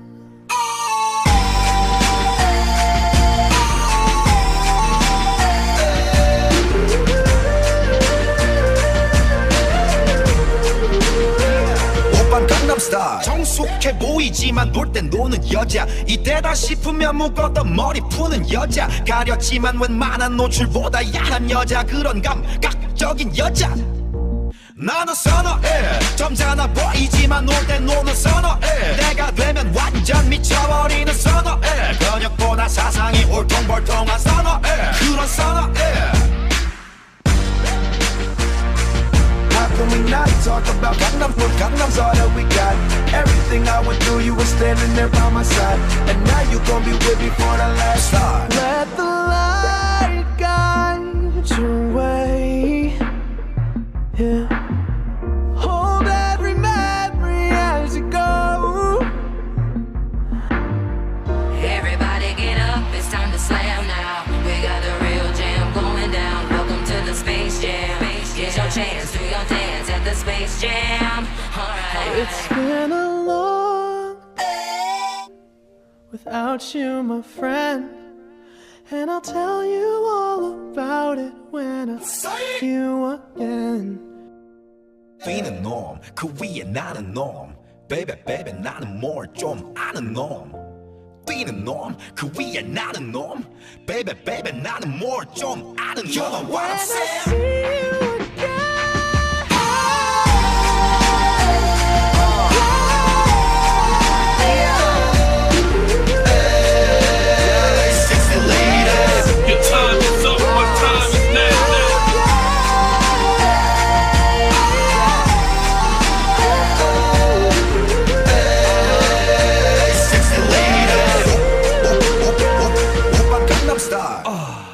오빤 강남스타일. 정숙해 보이지만 놀 땐 노는 여자. 이때다 싶으면 묶었던 머리 푸는 여자. 가렸지만 웬만한 노출보다 야한 여자. 그런 감각적인 여자 나는 선어해 점잖아 보이지만 놀 땐 노는 선어해 내가 되면 완전 미쳐버리는 선어해 근육보다 사상이 울퉁불퉁한 선어해 그런 선어해 How can we not talk about Gangnam? Gangnam's all that we got. Everything I would do, you were standing there by my side. And now you gon' be with me for the last time. Let the light guide your way. Yeah. chance, do your dance at the Space Jam. Alright. It's been a long without you, my friend. And I'll tell you all about it when I see you again. Being a norm, could we are not a norm? Baby, baby, not a more drum, out of norm. Being a norm, could we are not a norm? Baby, baby, not a more drum, out of norm. What I'm saying. star. Oh.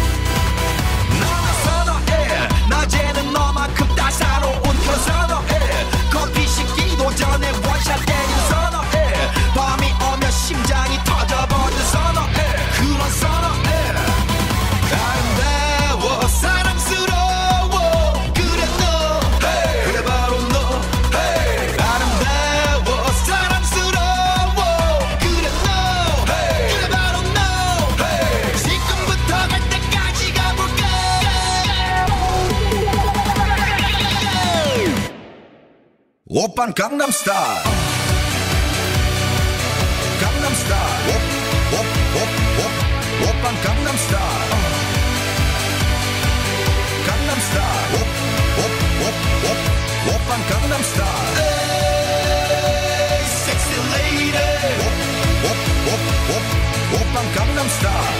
오빤 강남스타일 강남스타일 오오오오 오빤 강남스타일 강남스타일 오오오오 오빤 강남스타일 에이 섹시 레이디 오오오오 오빤 강남스타일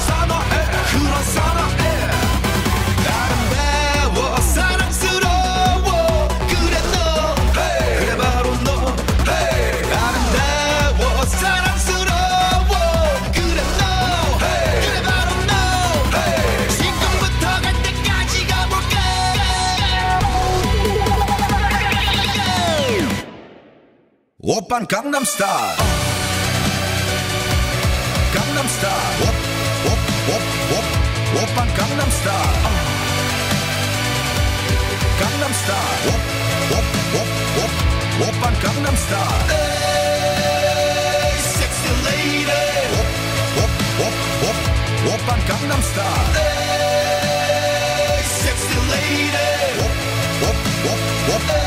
오빤 강남스타일 강남스타일 오오오오 오빤 강남스타일 강남스타일 오오오오 오빤 강남스타일 에이 섹시 레이디 오오오오 오빤 강남스타일 에이 섹시 레이디 오오오오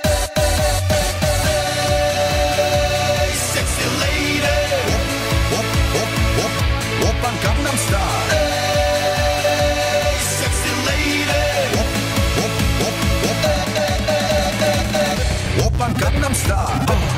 die.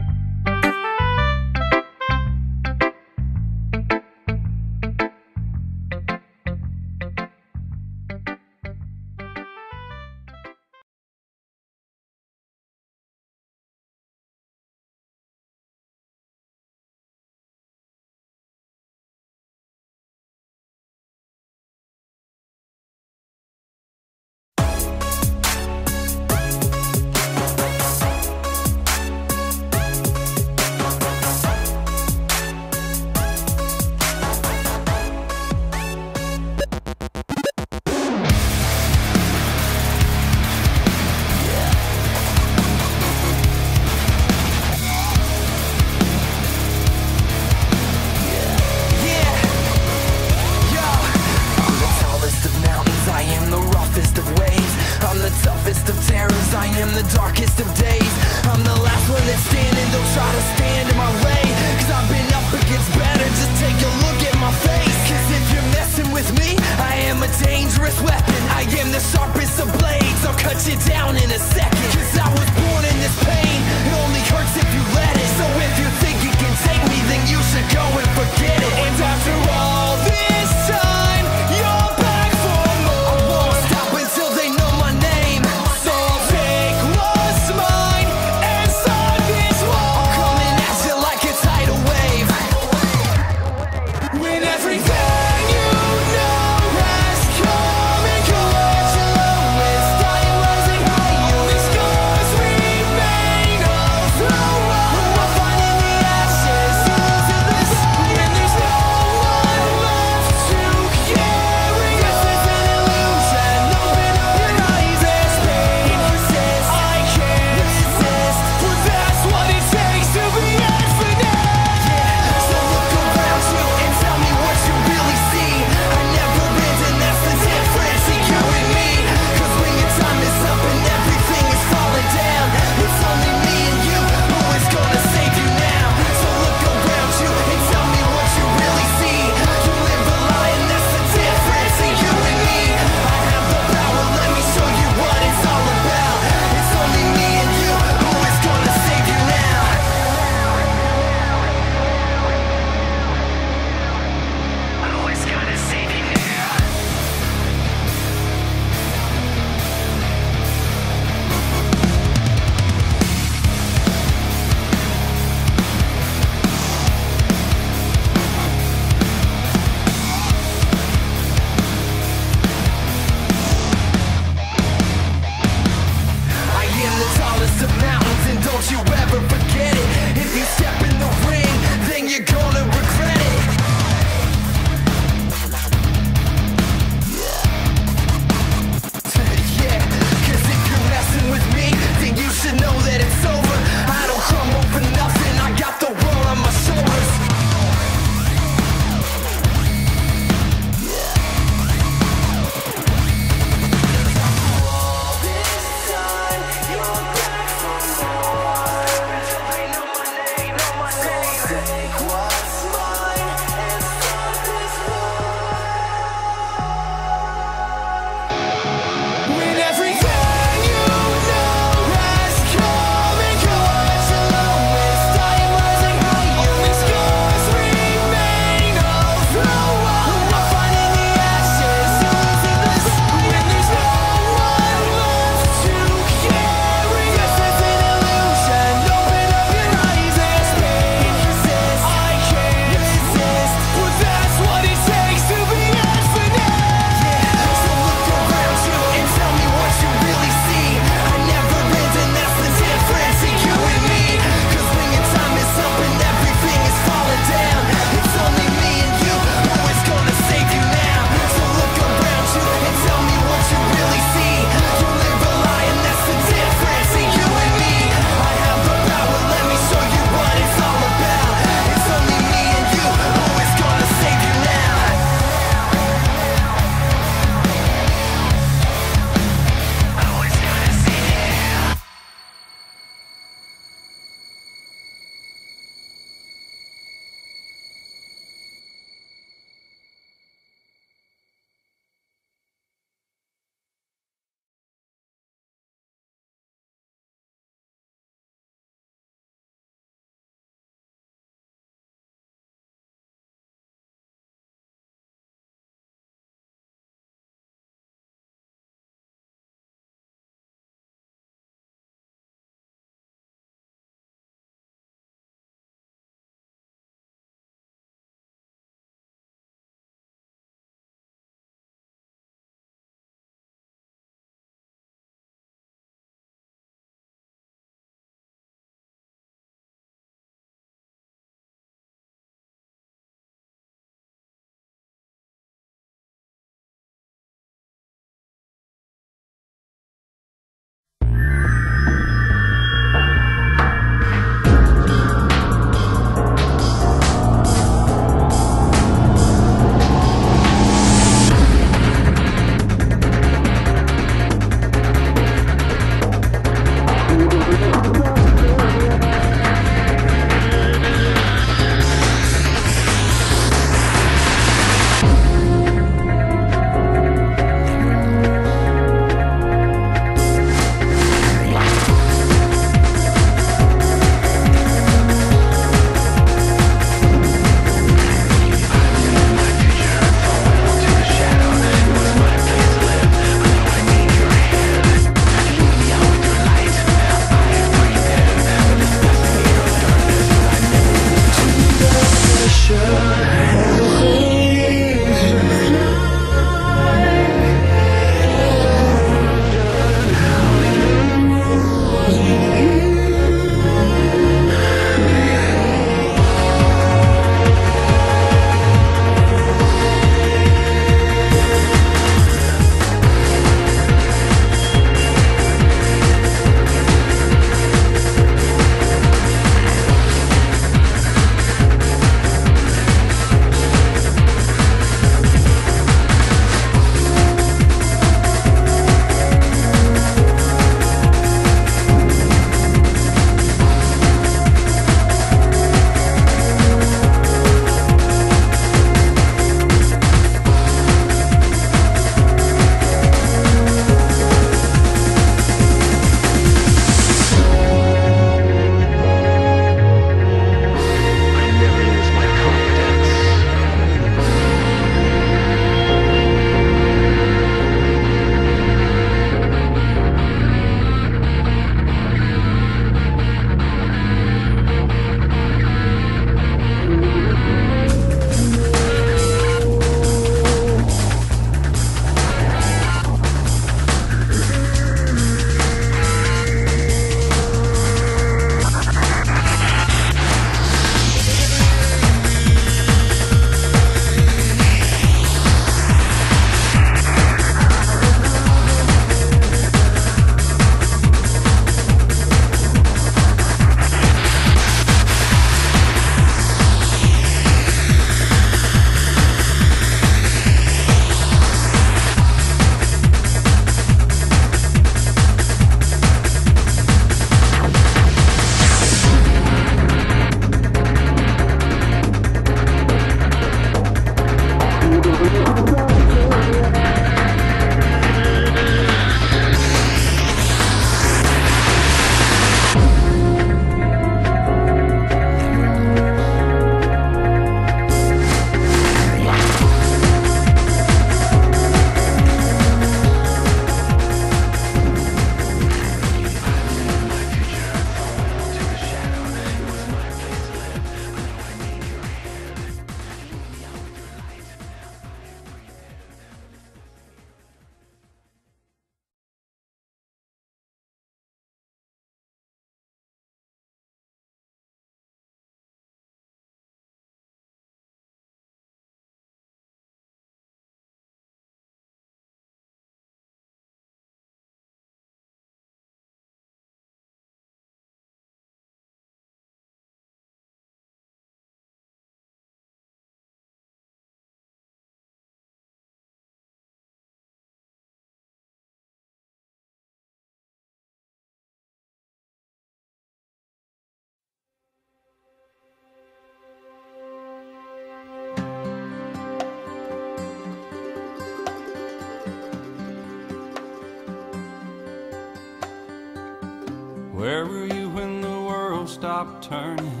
Where were you when the world stopped turning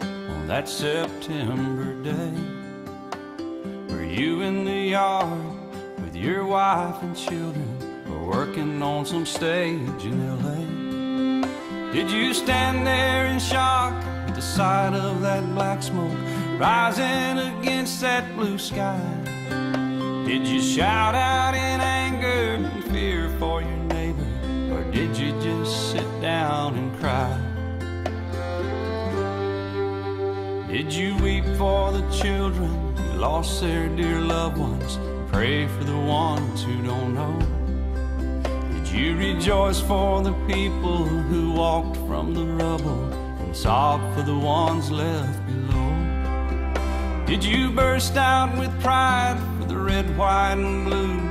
on that September day? Were you in the yard with your wife and children or working on some stage in LA? Did you stand there in shock at the sight of that black smoke rising against that blue sky? Did you shout out in did you just sit down and cry? Did you weep for the children who lost their dear loved ones? Pray for the ones who don't know. Did you rejoice for the people who walked from the rubble and sob for the ones left below? Did you burst out with pride for the red, white, and blue?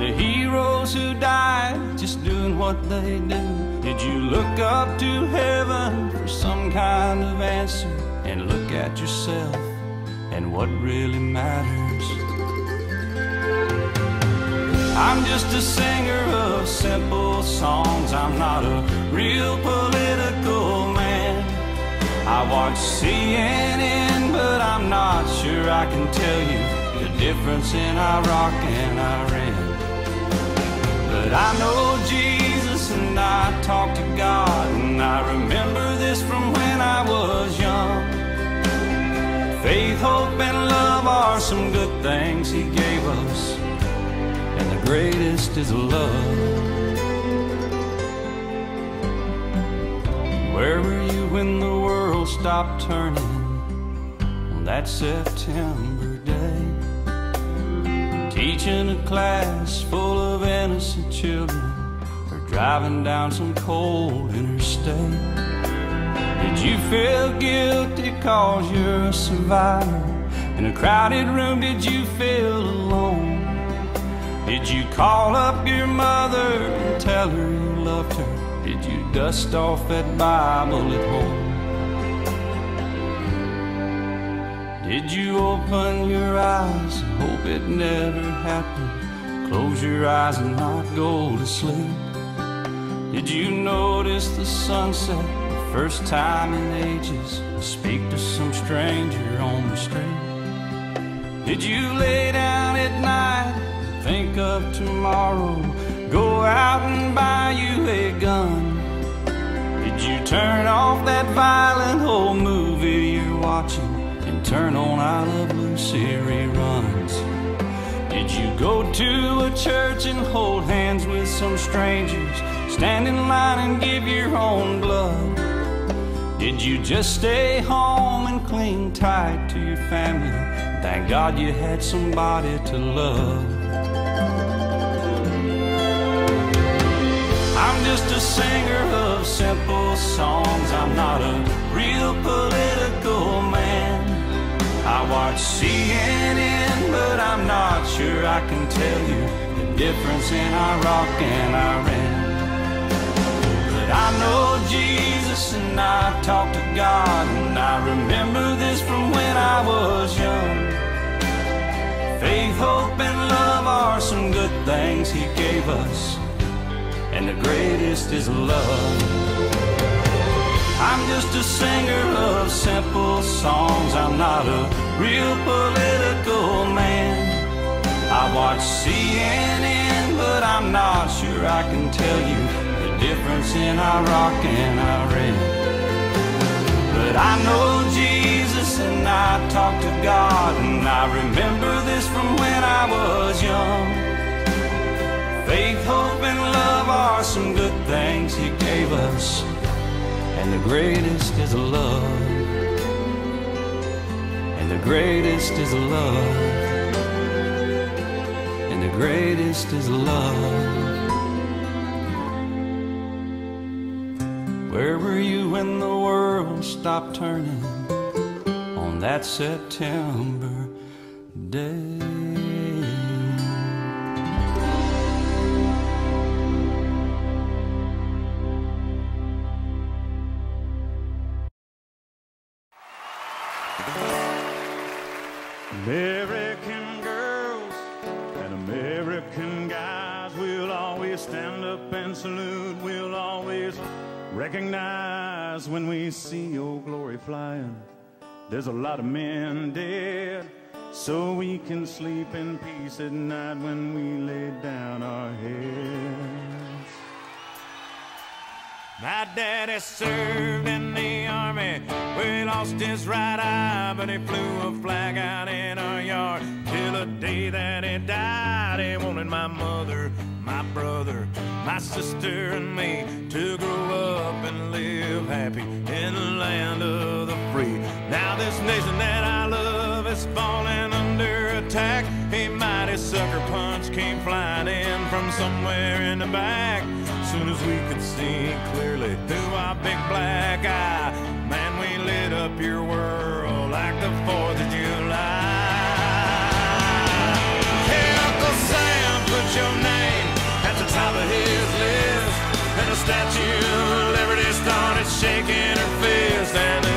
The heroes who died just doing what they do? Did you look up to heaven for some kind of answer? And look at yourself and what really matters? I'm just a singer of simple songs. I'm not a real political man. I watch CNN, but I'm not sure I can tell you the difference in Iraq and Iran. But I know Jesus and I talk to God, and I remember this from when I was young. Faith, hope, and love are some good things He gave us, and the greatest is love. Where were you when the world stopped turning on that September day? Teaching a class full of innocent children or driving down some cold interstate? Did you feel guilty cause you're a survivor? In a crowded room, did you feel alone? Did you call up your mother and tell her you loved her? Did you dust off that Bible at home? Did you open your eyes hope it never happened? Close your eyes and not go to sleep. Did you notice the sunset the first time in ages? Speak to some stranger on the street. Did you lay down at night think of tomorrow? Go out and buy you a gun. Did you turn off that violent old movie you're watching turn on I Love Lucy reruns? Did you go to a church and hold hands with some strangers? Stand in line and give your own blood? Did you just stay home and cling tight to your family? Thank God you had somebody to love. I'm just a singer of simple songs. I'm not a real political man. I watch CNN, but I'm not sure I can tell you the difference in Iraq and Iran. But I know Jesus and I talk to God, and I remember this from when I was young. Faith, hope, and love are some good things He gave us and the greatest is love. I'm just a singer of simple songs. I'm not a real political man. I watch CNN, but I'm not sure I can tell you the difference in Iraq and Iran. But I know Jesus and I talk to God, and I remember this from when I was young. Faith, hope, and love are some good things He gave us, and the greatest is love. And the greatest is love. And the greatest is love. Where were you when the world stopped turning on that September day? Recognize when we see your glory flying. There's a lot of men dead, so we can sleep in peace at night when we lay down our heads. My daddy served in the army he lost his right eye, but he flew a flag out in our yard till the day that he died. He wanted my mother, my brother, my sister, and me to grow up and live happy in the land of the free. Now this nation that I love is falling under attack. A mighty sucker punch came flying in from somewhere in the back. Soon as we could see clearly through our big black eye, man, we lit up your world like the 4th of July. Uncle Sam, put your top of his list. And the Statue of Liberty started shaking her fist, and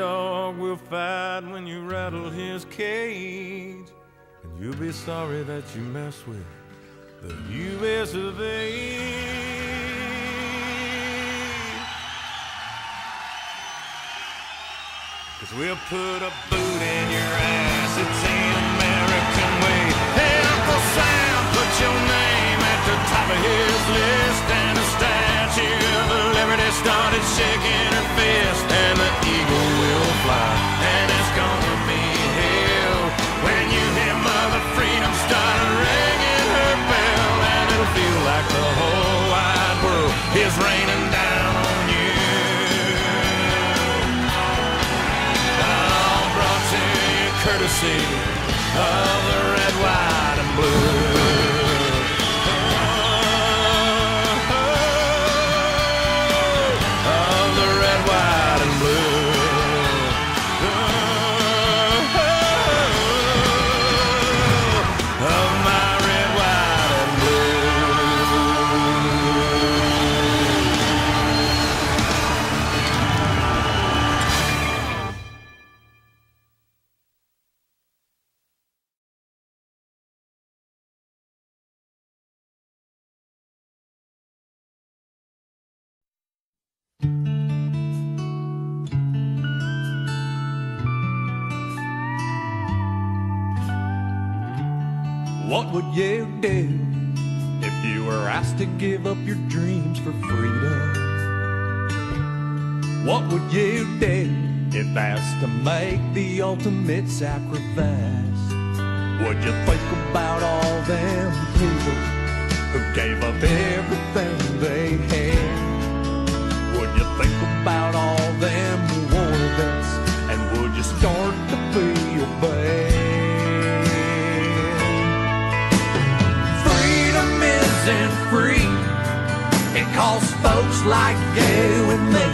dog will fight when you rattle his cage. And you'll be sorry that you mess with the U.S. of A. Cause we'll put a boot in your ass. It's the American way. Hey, Uncle Sam, put your name at the top of his list. And the Statue of Liberty started shaking you do if you were asked to give up your dreams for freedom? What would you do if asked to make the ultimate sacrifice? Would you think about all them people who gave up everything they folks like you and me.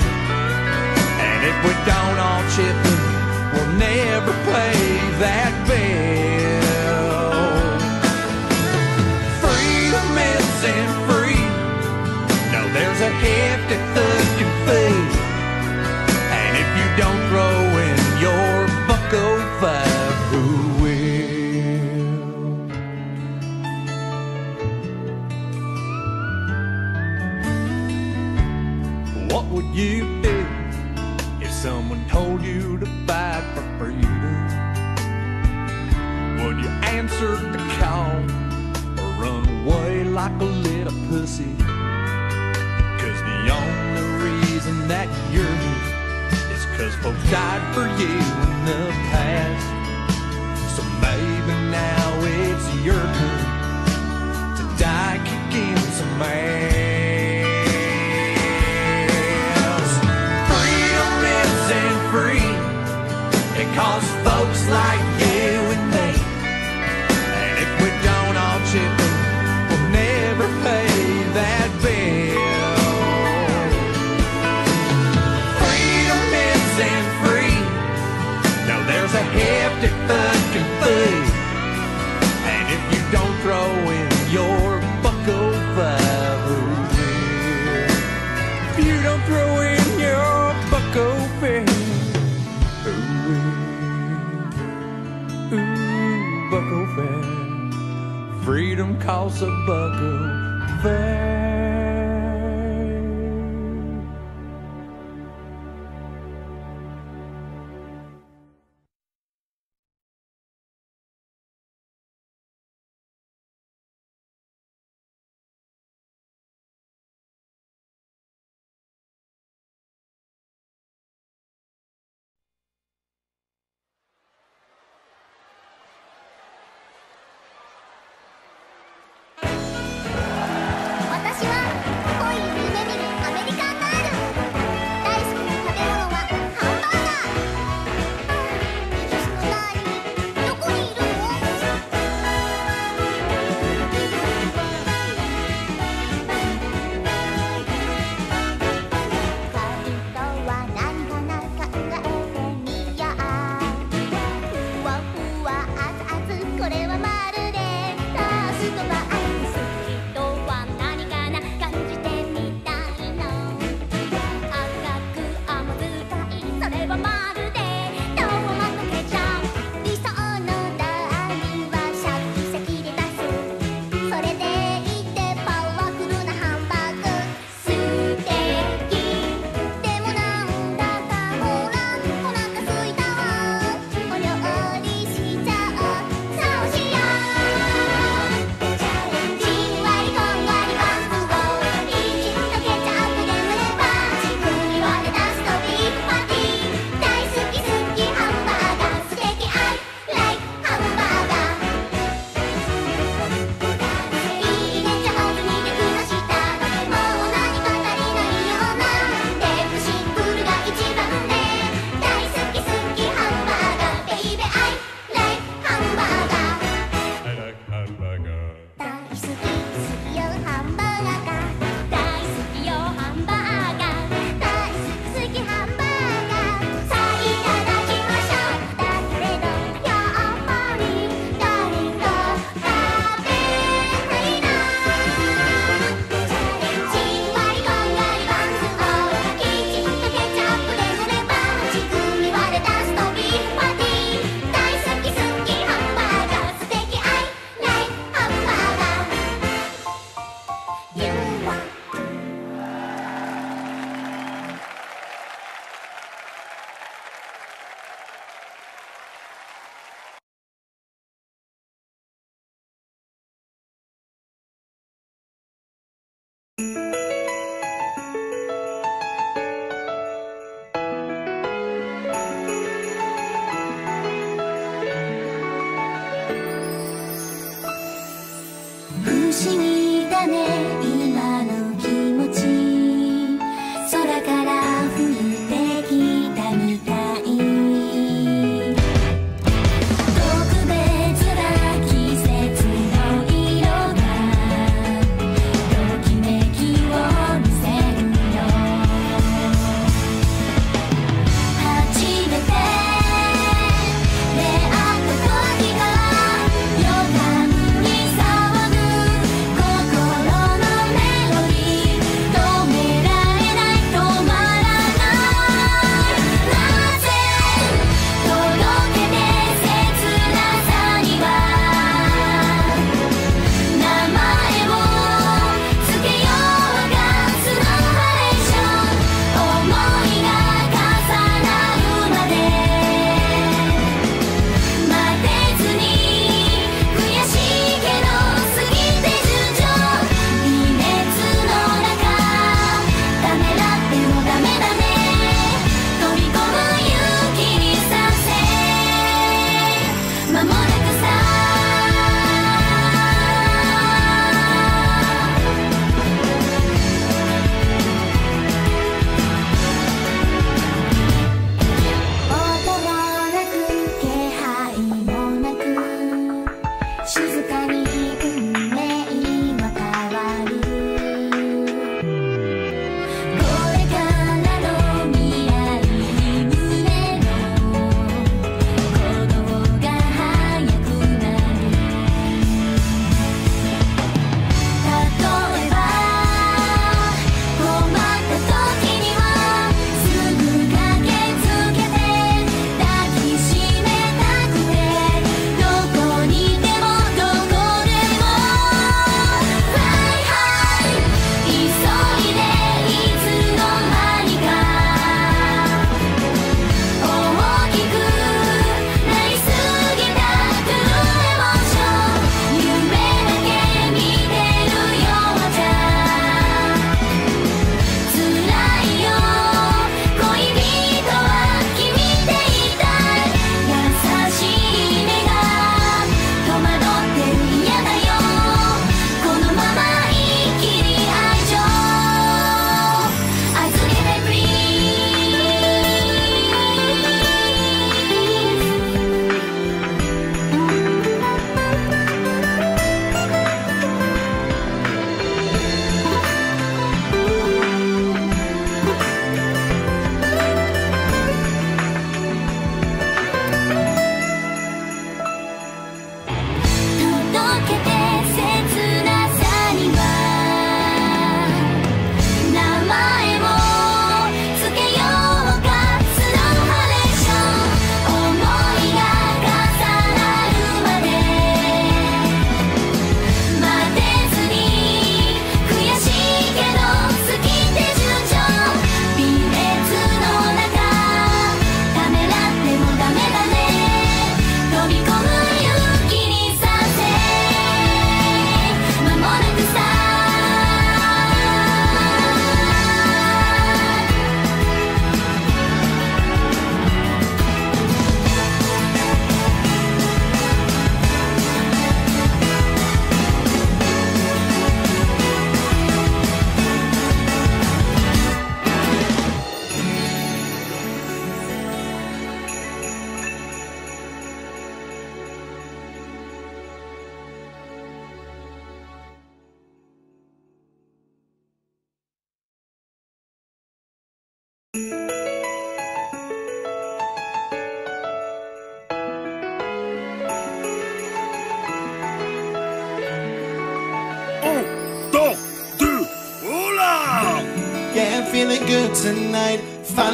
And if we don't all chip in, we'll never play that bill. A little pussy? Cause the only reason that you're here is cause folks died for you in the past. So maybe now it's your turn to die kicking some ass. Freedom costs a bucko fair.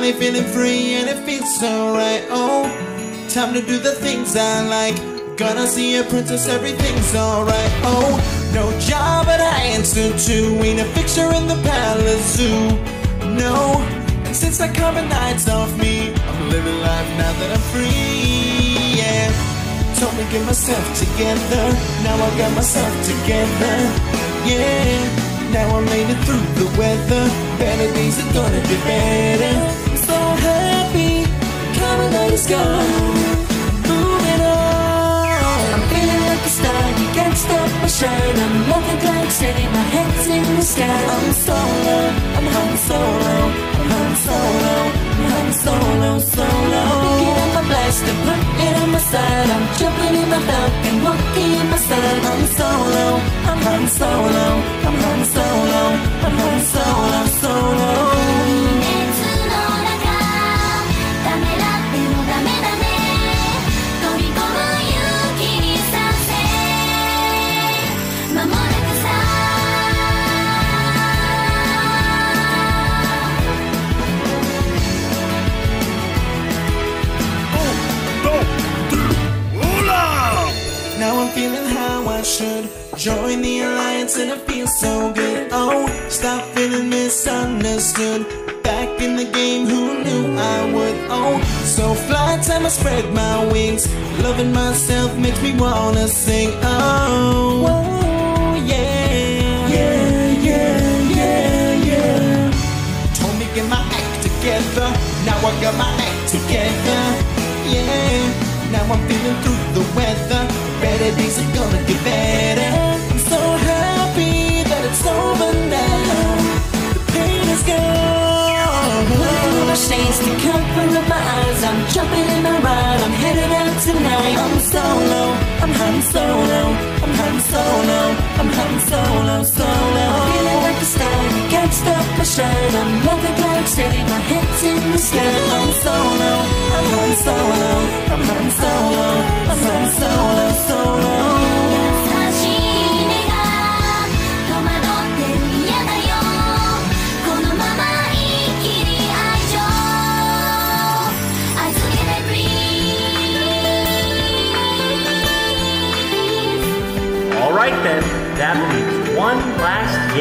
Finally feeling free and it feels so right. Oh, time to do the things I like. Gonna see a princess, everything's alright. Oh, no job but I answer to. Ain't a fixture in the palace zoo. No, and since I carve the nights off me, I'm living life now that I'm free. Yeah, told me get myself together. Now I got myself together. Yeah. Now I made it through the weather. Better days are gonna get better. I'm happy. Coming out the sky. Moving on. I'm feeling like a star, you can't stop my shine. I'm loving like city, my head's in the sky. I'm solo, I'm Han Solo, I'm Han Solo, I'm Han Solo, solo. Picking up my blaster, put it on my side. I'm jumping in my falcon, walking in my style. I'm solo, I'm Han Solo, I'm Han Solo, I'm Han Solo, solo. Join the alliance and it feels so good. Oh, stop feeling misunderstood. Back in the game, who knew I would? Oh, so fly time I spread my wings. Loving myself makes me wanna sing. Oh, whoa, yeah, yeah, yeah, yeah, yeah. Told me get my act together. Now I got my act together. Yeah. Now I'm feeling through the weather. Better days are gonna get better. I'm so happy that it's over now. The pain is gone. Putting my shades to cover up my eyes. I'm jumping in my ride. I'm headed out tonight. I'm solo. I'm Han Solo. I'm Han Solo. I'm Han Solo. Solo stand against the machine. I'm moving blank state, my head's in the sky. I'm solo, I'm on solo, I'm on solo, I'm on solo, solo. All right then, that leaves one last game.